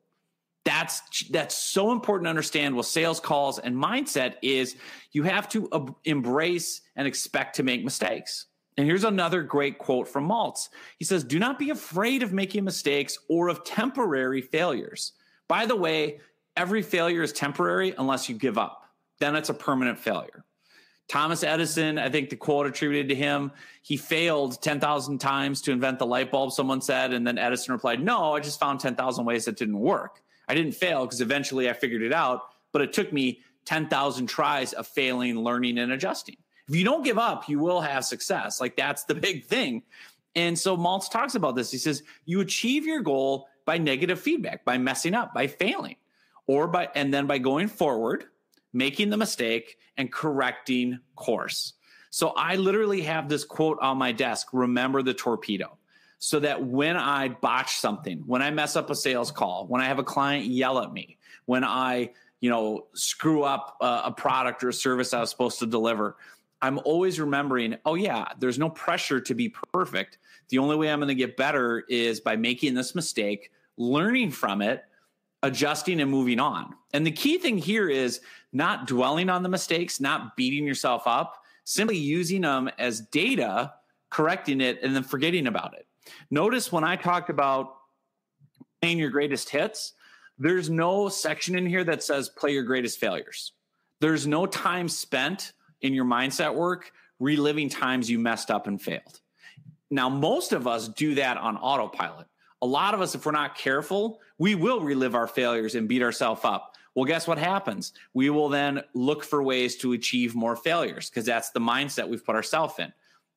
That's that's so important to understand with sales calls and mindset is you have to uh, embrace and expect to make mistakes. And here's another great quote from Maltz. He says, "Do not be afraid of making mistakes or of temporary failures. By the way, every failure is temporary unless you give up. Then it's a permanent failure." Thomas Edison, I think the quote attributed to him, he failed 10,000 times to invent the light bulb, someone said. And then Edison replied, No, I just found 10,000 ways that didn't work. I didn't fail because eventually I figured it out, but it took me 10,000 tries of failing, learning, and adjusting. If you don't give up, you will have success. Like that's the big thing. And so Maltz talks about this. He says, You achieve your goal by negative feedback, by messing up, by failing, or by, and then by going forward making the mistake and correcting course. So I literally have this quote on my desk remember the torpedo. So that when I botch something, when I mess up a sales call, when I have a client yell at me, when I, you know, screw up a, a product or a service I was supposed to deliver, I'm always remembering, oh, yeah, there's no pressure to be perfect. The only way I'm going to get better is by making this mistake, learning from it, adjusting and moving on. And the key thing here is not dwelling on the mistakes, not beating yourself up, simply using them as data, correcting it, and then forgetting about it. Notice when I talked about playing your greatest hits, there's no section in here that says play your greatest failures. There's no time spent in your mindset work reliving times you messed up and failed. Now, most of us do that on autopilot. A lot of us, if we're not careful, we will relive our failures and beat ourselves up. Well, guess what happens? We will then look for ways to achieve more failures because that's the mindset we've put ourselves in.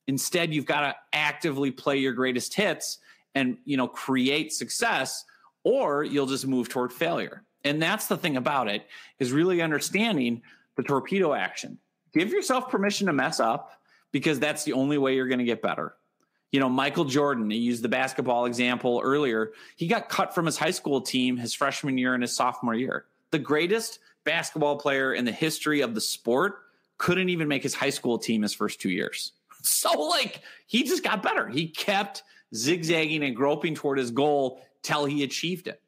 Instead, you've got to actively play your greatest hits and, you know, create success or you'll just move toward failure. And that's the thing about it is really understanding the torpedo action. Give yourself permission to mess up because that's the only way you're going to get better. You know, Michael Jordan, he used the basketball example earlier. He got cut from his high school team his freshman year and his sophomore year the greatest basketball player in the history of the sport couldn't even make his high school team his first two years. So, like, he just got better. He kept zigzagging and groping toward his goal till he achieved it.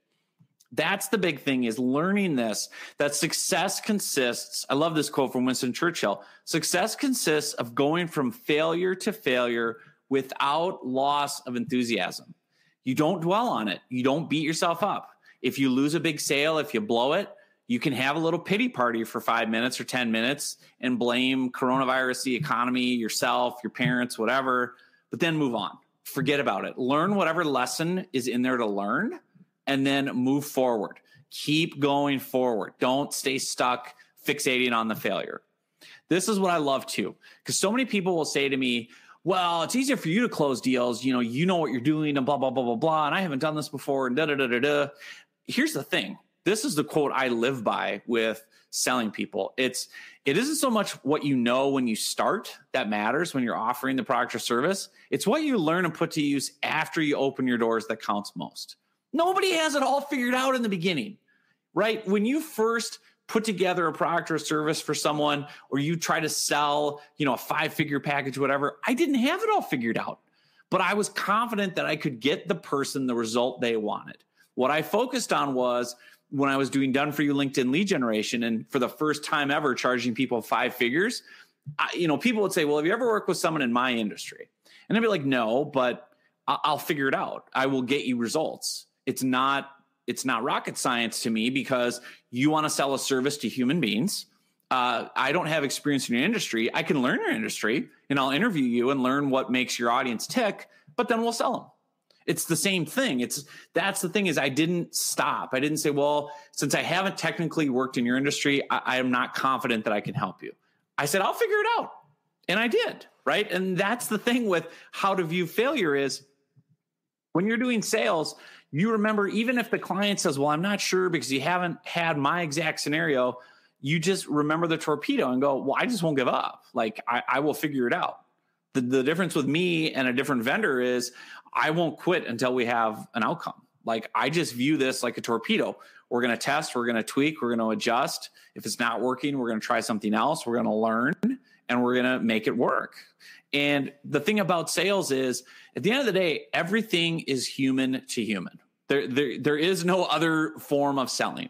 That's the big thing is learning this that success consists. I love this quote from Winston Churchill. Success consists of going from failure to failure without loss of enthusiasm. You don't dwell on it. You don't beat yourself up. If you lose a big sale, if you blow it, you can have a little pity party for five minutes or 10 minutes and blame coronavirus, the economy, yourself, your parents, whatever, but then move on. Forget about it. Learn whatever lesson is in there to learn and then move forward. Keep going forward. Don't stay stuck fixating on the failure. This is what I love too, because so many people will say to me, well, it's easier for you to close deals. You know, you know what you're doing and blah, blah, blah, blah, blah. And I haven't done this before and da, da, da, da, da here's the thing this is the quote I live by with selling people. It's it isn't so much what you know when you start that matters when you're offering the product or service. It's what you learn and put to use after you open your doors that counts most. Nobody has it all figured out in the beginning. Right? When you first put together a product or a service for someone or you try to sell, you know, a five-figure package whatever, I didn't have it all figured out. But I was confident that I could get the person the result they wanted. What I focused on was when I was doing done for you LinkedIn lead generation and for the first time ever charging people five figures, I, you know, people would say, well, have you ever worked with someone in my industry? And I'd be like, no, but I'll figure it out. I will get you results. It's not, it's not rocket science to me because you want to sell a service to human beings. Uh, I don't have experience in your industry. I can learn your industry and I'll interview you and learn what makes your audience tick, but then we'll sell them it's the same thing. It's that's the thing is i didn't stop. I didn't say well since i haven't technically worked in your industry I, I, am not confident that i can help you. I said i'll figure it out. And i did right? And that's the thing with how to view failure is when you're doing sales you remember even if the client says well i'm not sure because you haven't had my exact scenario you just remember the torpedo and go well i just won't give up like i, I will figure it out the, the difference with me and a different vendor is I won't quit until we have an outcome. Like I just view this like a torpedo. We're going to test, we're going to tweak, we're going to adjust. If it's not working, we're going to try something else. We're going to learn and we're going to make it work. And the thing about sales is at the end of the day, everything is human to human. There, there, there is no other form of selling.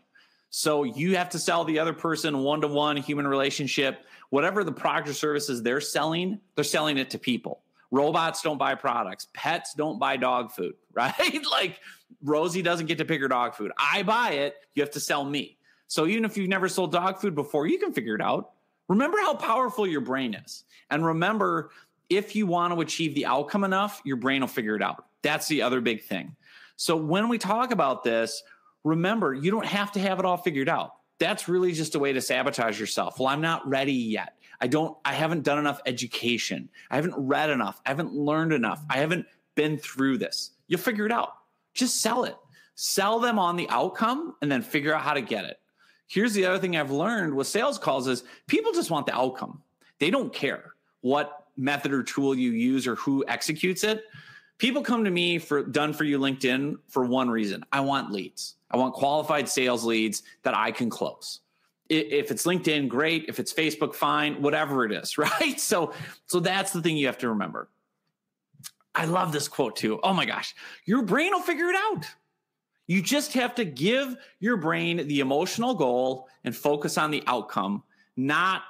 So you have to sell the other person one to one human relationship, whatever the product or services they're selling, they're selling it to people. Robots don't buy products. Pets don't buy dog food, right? like Rosie doesn't get to pick her dog food. I buy it. You have to sell me. So even if you've never sold dog food before, you can figure it out. Remember how powerful your brain is. And remember, if you want to achieve the outcome enough, your brain will figure it out. That's the other big thing. So when we talk about this, remember, you don't have to have it all figured out. That's really just a way to sabotage yourself. Well, I'm not ready yet. I don't, I haven't done enough education. I haven't read enough. I haven't learned enough. I haven't been through this. You'll figure it out. Just sell it. Sell them on the outcome and then figure out how to get it. Here's the other thing I've learned with sales calls is people just want the outcome. They don't care what method or tool you use or who executes it. People come to me for done for you LinkedIn for one reason. I want leads. I want qualified sales leads that I can close. If it's LinkedIn, great. If it's Facebook, fine. Whatever it is, right? So, so that's the thing you have to remember. I love this quote too. Oh my gosh, your brain will figure it out. You just have to give your brain the emotional goal and focus on the outcome, not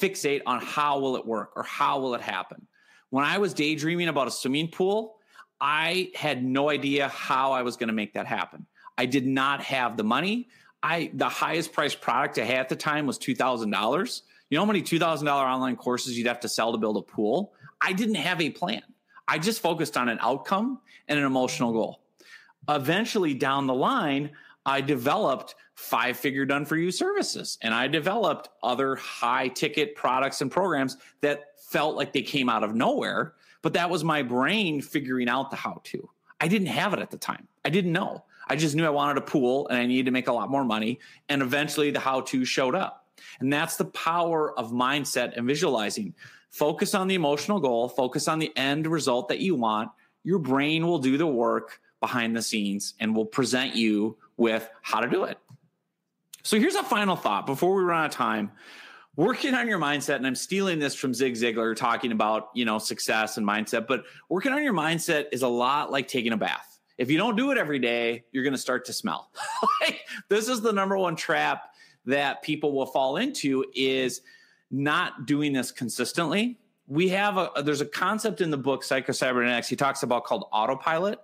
fixate on how will it work or how will it happen. When I was daydreaming about a swimming pool, I had no idea how I was going to make that happen. I did not have the money. I the highest priced product I had at the time was two thousand dollars. You know how many two thousand dollar online courses you'd have to sell to build a pool? I didn't have a plan. I just focused on an outcome and an emotional goal. Eventually, down the line, I developed five figure done for you services and I developed other high ticket products and programs that felt like they came out of nowhere but that was my brain figuring out the how to. I didn't have it at the time. I didn't know. I just knew I wanted a pool and I needed to make a lot more money. And eventually the how to showed up. And that's the power of mindset and visualizing. Focus on the emotional goal, focus on the end result that you want. Your brain will do the work behind the scenes and we'll present you with how to do it. So here's a final thought before we run out of time. Working on your mindset and i'm stealing this from zig ziglar talking about you know success and mindset but working on your mindset is a lot like taking a bath. If you don't do it every day you're going to start to smell. Like, this is the number one trap that people will fall into is not doing this consistently. We have a there's a concept in the book psycho cybernetics he talks about called autopilot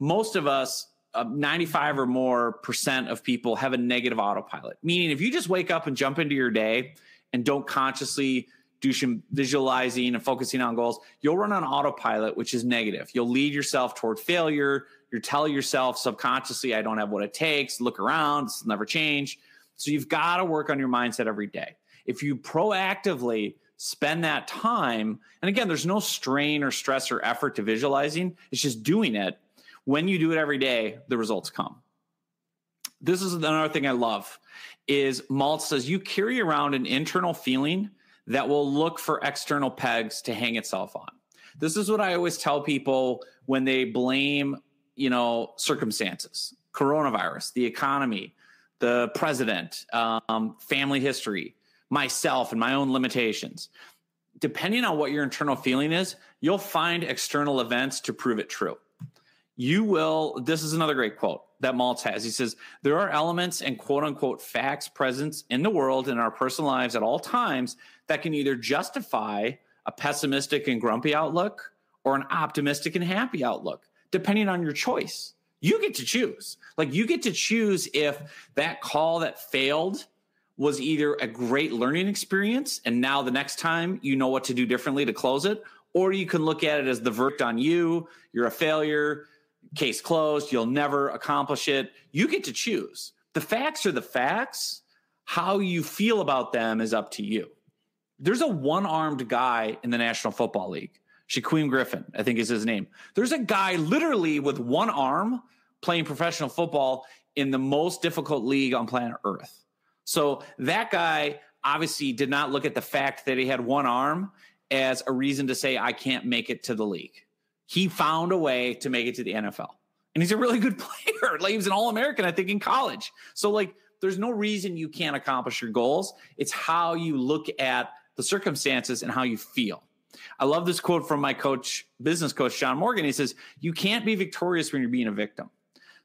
most of us uh, 95 or more percent of people have a negative autopilot meaning if you just wake up and jump into your day and don't consciously do some visualizing and focusing on goals, you'll run on autopilot, which is negative. You'll lead yourself toward failure. You're telling yourself subconsciously, I don't have what it takes. Look around, will never change. So you've got to work on your mindset every day. If you proactively spend that time, and again, there's no strain or stress or effort to visualizing, it's just doing it. When you do it every day, the results come. This is another thing I love is Maltz says you carry around an internal feeling that will look for external pegs to hang itself on. This is what I always tell people when they blame, you know, circumstances, coronavirus, the economy, the president, um, family history, myself, and my own limitations. Depending on what your internal feeling is, you'll find external events to prove it true. You will, this is another great quote that Maltz has. He says, There are elements and quote unquote facts present in the world in our personal lives at all times that can either justify a pessimistic and grumpy outlook or an optimistic and happy outlook, depending on your choice. You get to choose. Like you get to choose if that call that failed was either a great learning experience and now the next time you know what to do differently to close it, or you can look at it as the verdict on you, you're a failure, case closed, you'll never accomplish it. You get to choose. The facts are the facts. How you feel about them is up to you. There's a one armed guy in the National Football League. Shaquem Griffin, I think is his name. There's a guy literally with one arm playing professional football in the most difficult league on planet Earth. So that guy obviously did not look at the fact that he had one arm as a reason to say, I can't make it to the league he found a way to make it to the NFL. And he's a really good player. Like he was an All American, I think, in college. So, like, there's no reason you can't accomplish your goals. It's how you look at the circumstances and how you feel. I love this quote from my coach, business coach, John Morgan. He says, You can't be victorious when you're being a victim.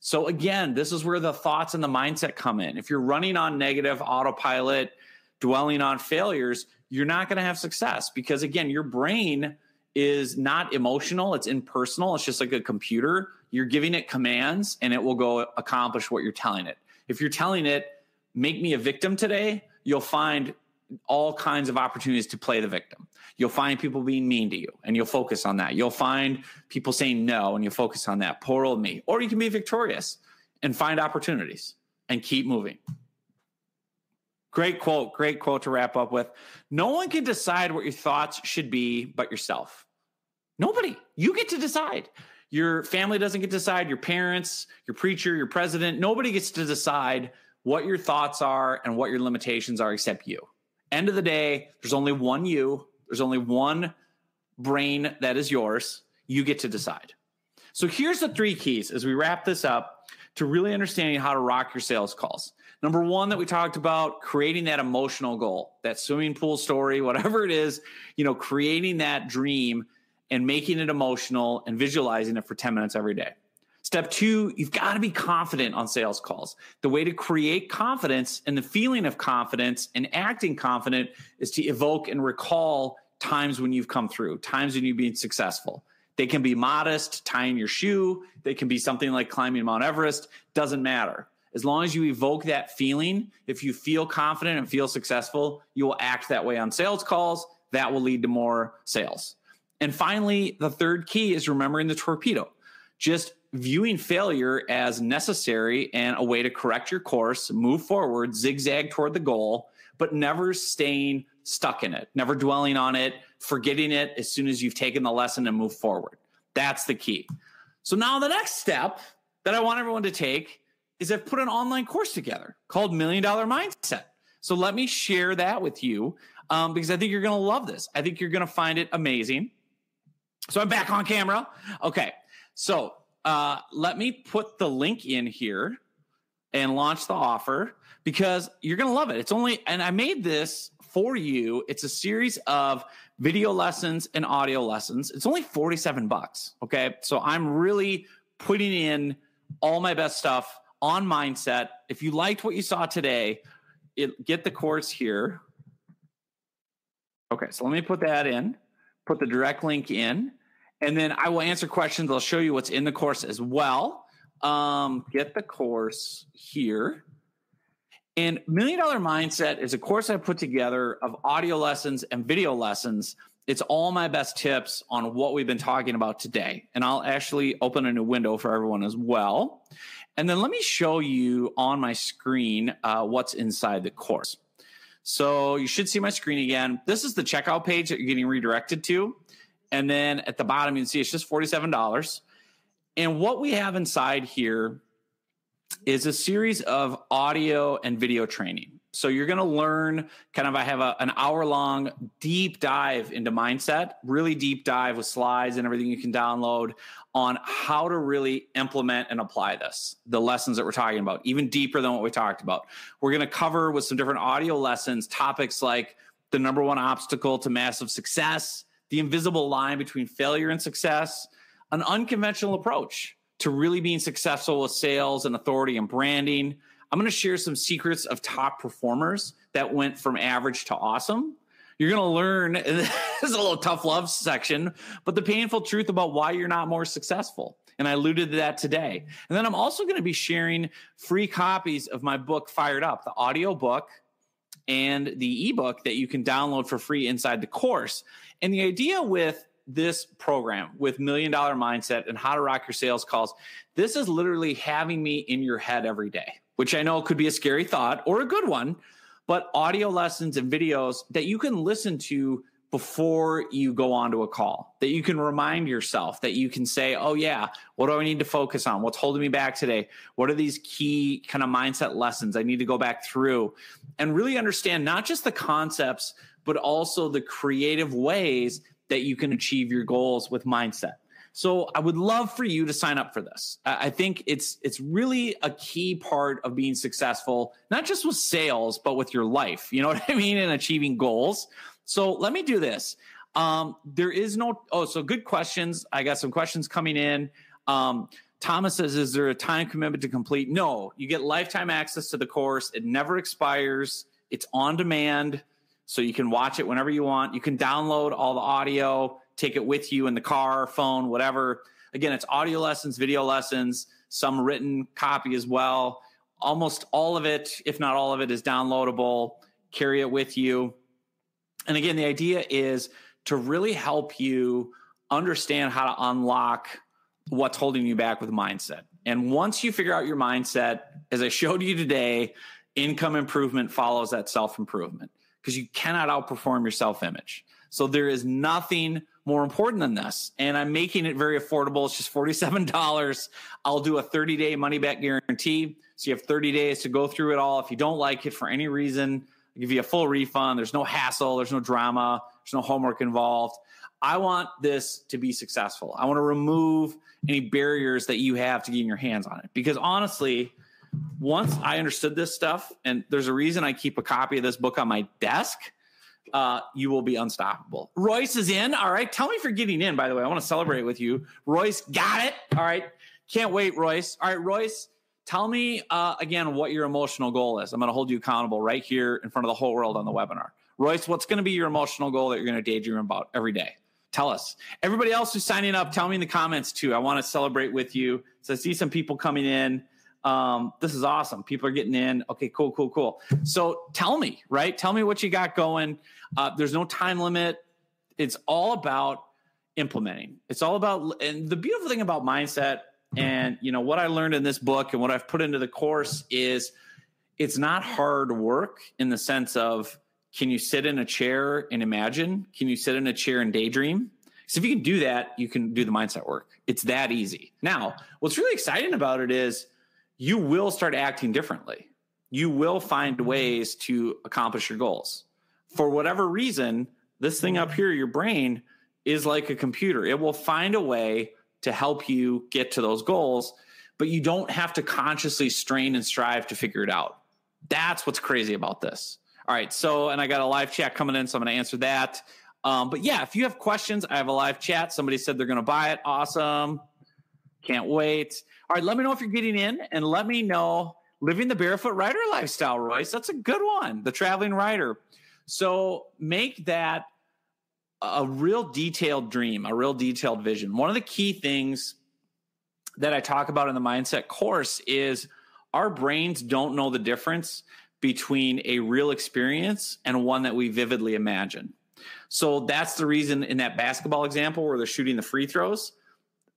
So again, this is where the thoughts and the mindset come in. If you're running on negative autopilot, dwelling on failures, you're not going to have success because again, your brain is not emotional, it's impersonal. It's just like a computer. You're giving it commands and it will go accomplish what you're telling it. If you're telling it, make me a victim today, you'll find all kinds of opportunities to play the victim. You'll find people being mean to you and you'll focus on that. You'll find people saying no and you'll focus on that. Poor old me. Or you can be victorious and find opportunities and keep moving. Great quote, great quote to wrap up with. No one can decide what your thoughts should be but yourself. Nobody. You get to decide. Your family doesn't get to decide, your parents, your preacher, your president, nobody gets to decide what your thoughts are and what your limitations are except you. End of the day, there's only one you, there's only one brain that is yours. You get to decide. So here's the three keys as we wrap this up to really understanding how to rock your sales calls. Number one, that we talked about creating that emotional goal, that swimming pool story, whatever it is, you know, creating that dream and making it emotional and visualizing it for 10 minutes every day. Step two, you've got to be confident on sales calls. The way to create confidence and the feeling of confidence and acting confident is to evoke and recall times when you've come through, times when you've been successful. They can be modest, tying your shoe. They can be something like climbing Mount Everest. Doesn't matter. As long as you evoke that feeling, if you feel confident and feel successful, you will act that way on sales calls. That will lead to more sales. And finally, the third key is remembering the torpedo. Just viewing failure as necessary and a way to correct your course, move forward, zigzag toward the goal, but never staying stuck in it, never dwelling on it, forgetting it as soon as you've taken the lesson and move forward. That's the key. So now the next step that I want everyone to take is I've put an online course together called Million Dollar Mindset. So let me share that with you um, because I think you're going to love this. I think you're going to find it amazing. So I'm back on camera. Okay. So uh, let me put the link in here and launch the offer because you're going to love it. It's only, and I made this for you. It's a series of video lessons and audio lessons. It's only 47 bucks. Okay. So I'm really putting in all my best stuff on mindset. If you liked what you saw today, it, get the course here. Okay. So let me put that in, put the direct link in. And then I will answer questions. I'll show you what's in the course as well. Um, get the course here. And Million Dollar Mindset is a course I put together of audio lessons and video lessons. It's all my best tips on what we've been talking about today. And I'll actually open a new window for everyone as well. And then let me show you on my screen uh, what's inside the course. So you should see my screen again. This is the checkout page that you're getting redirected to. And then at the bottom, you can see it's just $47. And what we have inside here is a series of audio and video training. So you're going to learn kind of, I have a, an hour long deep dive into mindset, really deep dive with slides and everything you can download on how to really implement and apply this, the lessons that we're talking about, even deeper than what we talked about. We're going to cover with some different audio lessons topics like the number one obstacle to massive success, the invisible line between failure and success, an unconventional approach to really being successful with sales and authority and branding. I'm going to share some secrets of top performers that went from average to awesome. You're going to learn, this is a little tough love section, but the painful truth about why you're not more successful. And I alluded to that today. And then I'm also going to be sharing free copies of my book, Fired Up, the audio book and the ebook that you can download for free inside the course. And the idea with this program with Million Dollar Mindset and How to Rock Your Sales Calls, this is literally having me in your head every day, which I know could be a scary thought or a good one, but audio lessons and videos that you can listen to before you go on to a call that you can remind yourself that you can say oh yeah what do i need to focus on? What's holding me back today? What are these key kind of mindset lessons i need to go back through? And really understand not just the concepts but also the creative ways that you can achieve your goals with mindset so I would love for you to sign up for this. I think it's it's really a key part of being successful, not just with sales, but with your life. You know what I mean? And achieving goals. So let me do this. Um, there is no, oh, so good questions. I got some questions coming in. Um, Thomas says, is there a time commitment to complete? No, you get lifetime access to the course. It never expires. It's on demand. So you can watch it whenever you want. You can download all the audio, take it with you in the car, phone, whatever. Again, it's audio lessons, video lessons, some written copy as well. Almost all of it, if not all of it, is downloadable. Carry it with you. And again, the idea is to really help you understand how to unlock what's holding you back with mindset. And once you figure out your mindset, as I showed you today, income improvement follows that self improvement because you cannot outperform your self image. So there is nothing more important than this. And I'm making it very affordable. It's just $47. I'll do a 30 day money back guarantee. So you have 30 days to go through it all. If you don't like it for any reason, I'll give you a full refund. There's no hassle, there's no drama, there's no homework involved. I want this to be successful. I want to remove any barriers that you have to getting your hands on it. Because honestly, once I understood this stuff, and there's a reason I keep a copy of this book on my desk, uh, you will be unstoppable. Royce is in. All right. Tell me for getting in, by the way. I want to celebrate with you. Royce got it. All right. Can't wait, Royce. All right, Royce, tell me uh, again what your emotional goal is. I'm going to hold you accountable right here in front of the whole world on the webinar. Royce, what's going to be your emotional goal that you're going to daydream about every day? Tell us. Everybody else who's signing up, tell me in the comments too. I want to celebrate with you. So I see some people coming in. Um, this is awesome. People are getting in. Okay, cool, cool, cool. So tell me, right? Tell me what you got going. Uh, there's no time limit. It's all about implementing. It's all about, and the beautiful thing about mindset and you know what I learned in this book and what I've put into the course is it's not hard work in the sense of can you sit in a chair and imagine? Can you sit in a chair and daydream? So if you can do that, you can do the mindset work. It's that easy. Now, what's really exciting about it is you will start acting differently. You will find ways to accomplish your goals. For whatever reason, this thing up here, your brain, is like a computer. It will find a way to help you get to those goals, but you don't have to consciously strain and strive to figure it out. That's what's crazy about this. All right. So, and I got a live chat coming in, so I'm going to answer that. Um, but yeah, if you have questions, I have a live chat. Somebody said they're going to buy it. Awesome. Can't wait. All right. Let me know if you're getting in and let me know living the barefoot rider lifestyle, Royce. That's a good one. The traveling rider. So make that a real detailed dream, a real detailed vision. One of the key things that I talk about in the mindset course is our brains don't know the difference between a real experience and one that we vividly imagine. So that's the reason in that basketball example where they're shooting the free throws,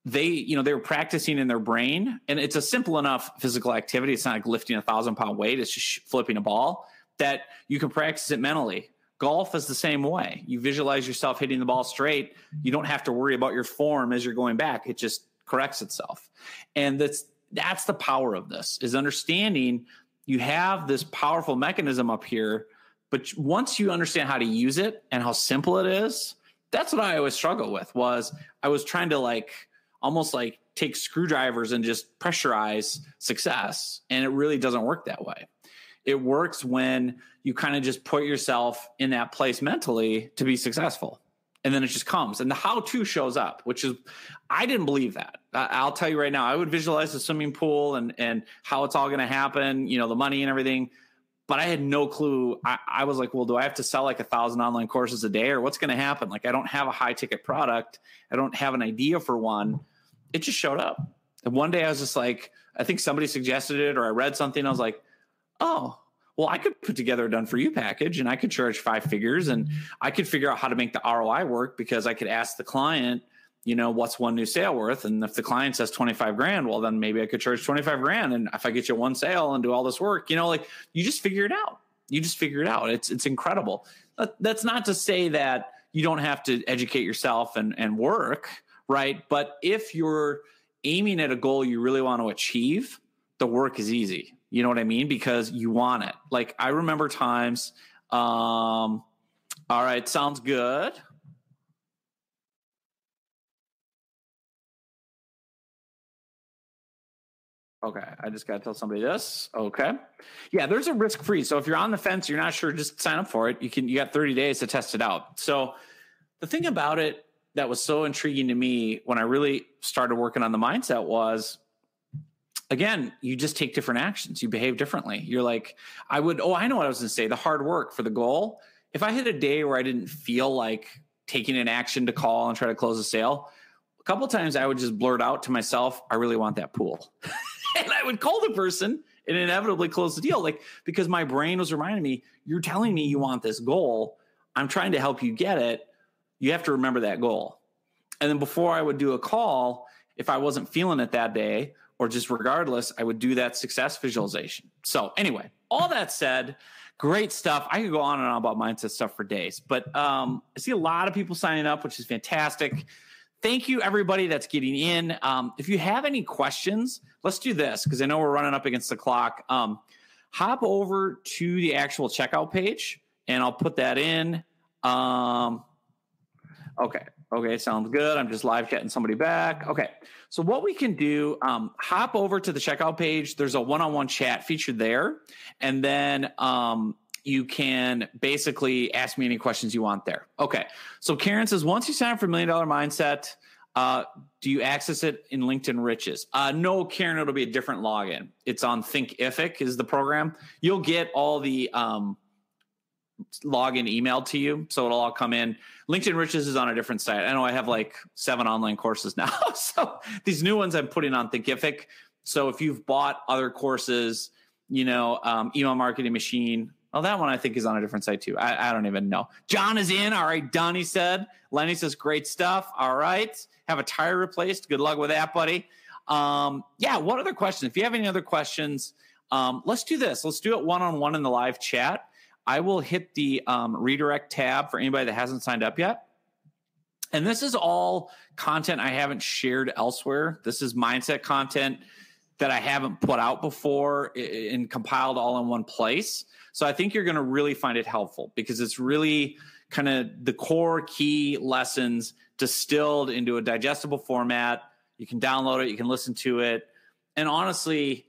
they, you know, they were practicing in their brain and it's a simple enough physical activity. It's not like lifting a thousand pound weight. It's just flipping a ball that you can practice it mentally. Golf is the same way. You visualize yourself hitting the ball straight. You don't have to worry about your form as you're going back. It just corrects itself. And that's that's the power of this is understanding you have this powerful mechanism up here, but once you understand how to use it and how simple it is, that's what I always struggle with was I was trying to like almost like take screwdrivers and just pressurize success. And it really doesn't work that way. It works when you kind of just put yourself in that place mentally to be successful and then it just comes and the how to shows up which is i didn't believe that i'll tell you right now i would visualize the swimming pool and and how it's all going to happen you know the money and everything but i had no clue. I, I was like well do i have to sell like a thousand online courses a day or what's going to happen? Like i don't have a high ticket product. I don't have an idea for one. It just showed up. And one day i was just like i think somebody suggested it or i read something. I was like oh well, I could put together a done for you package and I could charge five figures and I could figure out how to make the ROI work because I could ask the client, you know, what's one new sale worth? And if the client says 25 grand, well, then maybe I could charge 25 grand. And if I get you one sale and do all this work, you know, like you just figure it out. You just figure it out. It's, it's incredible. That's not to say that you don't have to educate yourself and, and work, right? But if you're aiming at a goal you really want to achieve, the work is easy you know what I mean? Because you want it. Like I remember times. Um, all right, sounds good. Okay, I just got to tell somebody this. Okay. Yeah, there's a risk free. So if you're on the fence, you're not sure, just sign up for it. You can you got 30 days to test it out. So the thing about it that was so intriguing to me when I really started working on the mindset was again, you just take different actions. You behave differently. You're like, I would, oh, I know what I was going to say. The hard work for the goal. If I hit a day where I didn't feel like taking an action to call and try to close a sale, a couple times I would just blurt out to myself, I really want that pool. and I would call the person and inevitably close the deal. Like, because my brain was reminding me, you're telling me you want this goal. I'm trying to help you get it. You have to remember that goal. And then before I would do a call, if I wasn't feeling it that day, or just regardless, I would do that success visualization. So, anyway, all that said, great stuff. I could go on and on about mindset stuff for days, but um, I see a lot of people signing up, which is fantastic. Thank you, everybody that's getting in. Um, if you have any questions, let's do this because I know we're running up against the clock. Um, hop over to the actual checkout page and I'll put that in. Um, okay. Okay. Sounds good. I'm just live chatting somebody back. Okay. So what we can do, um, hop over to the checkout page. There's a one-on-one chat feature there, and then um, you can basically ask me any questions you want there. Okay. So Karen says, once you sign up for Million Dollar Mindset, uh, do you access it in LinkedIn Riches? Uh, no, Karen, it'll be a different login. It's on Thinkific is the program. You'll get all the um, login emailed to you, so it'll all come in. LinkedIn Riches is on a different site. I know I have like seven online courses now, so these new ones I'm putting on Thinkific. So if you've bought other courses, you know, um, email marketing machine. Well, that one I think is on a different site too. I, I don't even know. John is in. All right, Donnie said. Lenny says great stuff. All right, have a tire replaced. Good luck with that, buddy. Um, yeah. What other questions? If you have any other questions, um, let's do this. Let's do it one on one in the live chat. I will hit the um, redirect tab for anybody that hasn't signed up yet. And this is all content I haven't shared elsewhere. This is mindset content that I haven't put out before and compiled all in one place. So I think you're going to really find it helpful because it's really kind of the core key lessons distilled into a digestible format. You can download it, you can listen to it. And honestly,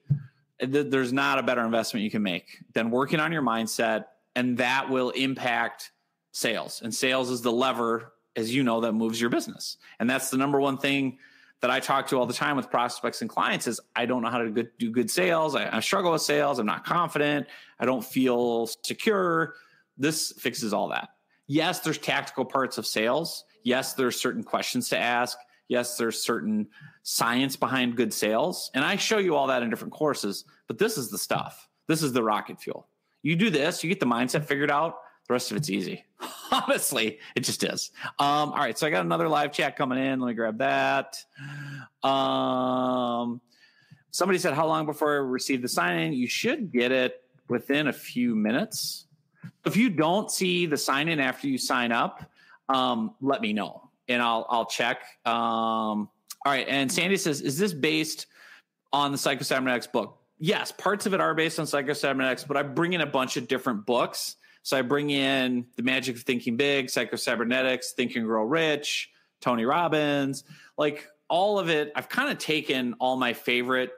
there's not a better investment you can make than working on your mindset and that will impact sales. And sales is the lever, as you know, that moves your business. And that's the number one thing that I talk to all the time with prospects and clients is I don't know how to do good sales. I, I struggle with sales. I'm not confident. I don't feel secure. This fixes all that. Yes, there's tactical parts of sales. Yes, there's certain questions to ask. Yes, there's certain science behind good sales. And I show you all that in different courses, but this is the stuff. This is the rocket fuel. You do this, you get the mindset figured out. The rest of it's easy. Honestly, it just is. Um, all right, so I got another live chat coming in. Let me grab that. Um, somebody said, "How long before I receive the sign in?" You should get it within a few minutes. If you don't see the sign in after you sign up, um, let me know and I'll I'll check. Um, all right, and Sandy says, "Is this based on the Psycho book?" yes, parts of it are based on Psycho but I bring in a bunch of different books. So I bring in The Magic of Thinking Big, Psycho Cybernetics, Think and Grow Rich, Tony Robbins, like all of it. I've kind of taken all my favorite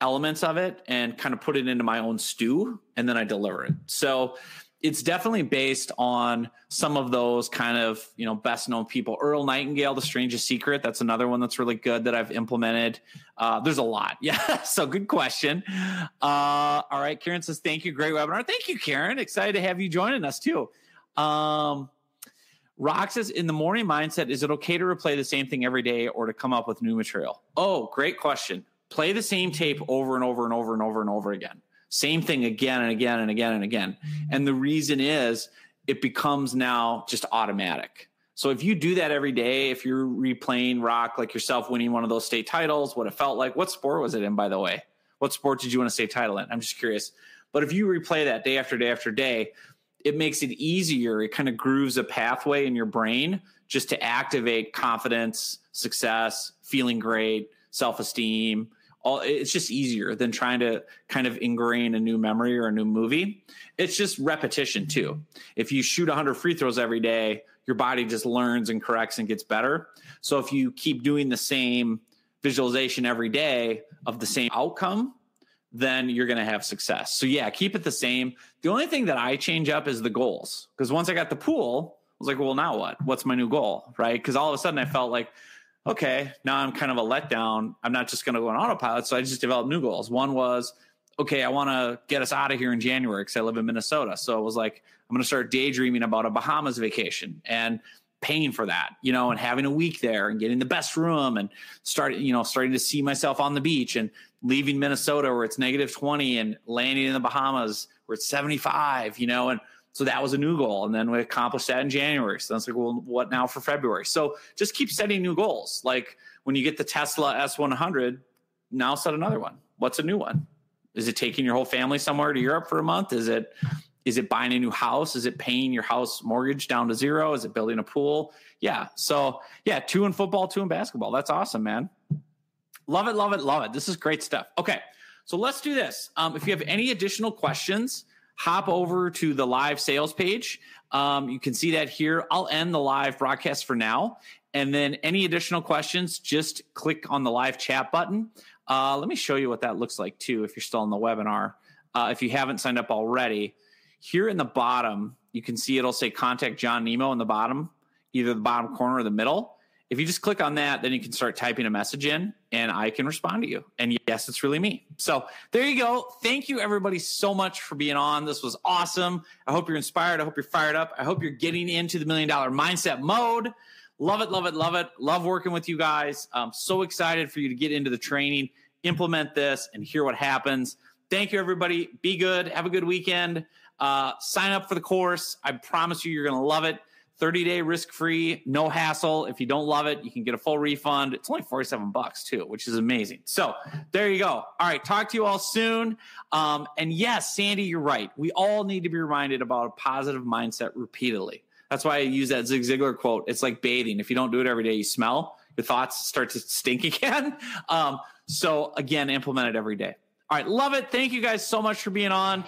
elements of it and kind of put it into my own stew and then I deliver it. So it's definitely based on some of those kind of you know best known people. Earl nightingale the strangest secret that's another one that's really good that i've implemented. Uh, there's a lot. Yeah so good question. Uh, all right karen says thank you great webinar. Thank you karen. Excited to have you joining us too. Um, rock says in the morning mindset is it okay to replay the same thing every day or to come up with new material? Oh great question. Play the same tape over and over and over and over and over again same thing again and again and again and again. And the reason is it becomes now just automatic. So if you do that every day, if you're replaying rock like yourself winning one of those state titles, what it felt like, what sport was it in, by the way? What sport did you want to state title in? I'm just curious. But if you replay that day after day after day, it makes it easier. It kind of grooves a pathway in your brain just to activate confidence, success, feeling great, self esteem, all it's just easier than trying to kind of ingrain a new memory or a new movie. It's just repetition too. If you shoot 100 free throws every day your body just learns and corrects and gets better. So if you keep doing the same visualization every day of the same outcome then you're going to have success. So yeah keep it the same. The only thing that i change up is the goals because once i got the pool i was like well now what? What's my new goal? Right? Because all of a sudden i felt like okay, now I'm kind of a letdown. I'm not just going to go on autopilot. So I just developed new goals. One was, okay, I want to get us out of here in January because I live in Minnesota. So it was like, I'm going to start daydreaming about a Bahamas vacation and paying for that, you know, and having a week there and getting the best room and starting, you know, starting to see myself on the beach and leaving Minnesota where it's negative 20 and landing in the Bahamas where it's 75, you know, and so that was a new goal. And then we accomplished that in January. So that's like, well, what now for February? So just keep setting new goals. Like when you get the Tesla S100, now set another one. What's a new one? Is it taking your whole family somewhere to Europe for a month? Is it is it buying a new house? Is it paying your house mortgage down to zero? Is it building a pool? Yeah. So yeah, two in football, two in basketball. That's awesome, man. Love it, love it, love it. This is great stuff. Okay. So let's do this. Um, if you have any additional questions, hop over to the live sales page. Um, you can see that here. I'll end the live broadcast for now. And then any additional questions, just click on the live chat button. Uh, let me show you what that looks like too if you're still in the webinar. Uh, if you haven't signed up already, here in the bottom, you can see it'll say contact John Nemo in the bottom, either the bottom corner or the middle. If you just click on that, then you can start typing a message in and I can respond to you. And yes, it's really me. So there you go. Thank you, everybody, so much for being on. This was awesome. I hope you're inspired. I hope you're fired up. I hope you're getting into the million dollar mindset mode. Love it, love it, love it. Love working with you guys. I'm so excited for you to get into the training, implement this, and hear what happens. Thank you, everybody. Be good. Have a good weekend. Uh, sign up for the course. I promise you, you're going to love it. 30 day risk free, no hassle. If you don't love it, you can get a full refund. It's only 47 bucks too, which is amazing. So there you go. All right. Talk to you all soon. Um, and yes, Sandy, you're right. We all need to be reminded about a positive mindset repeatedly. That's why I use that Zig Ziglar quote. It's like bathing. If you don't do it every day, you smell, your thoughts start to stink again. Um, so again, implement it every day. All right. Love it. Thank you guys so much for being on.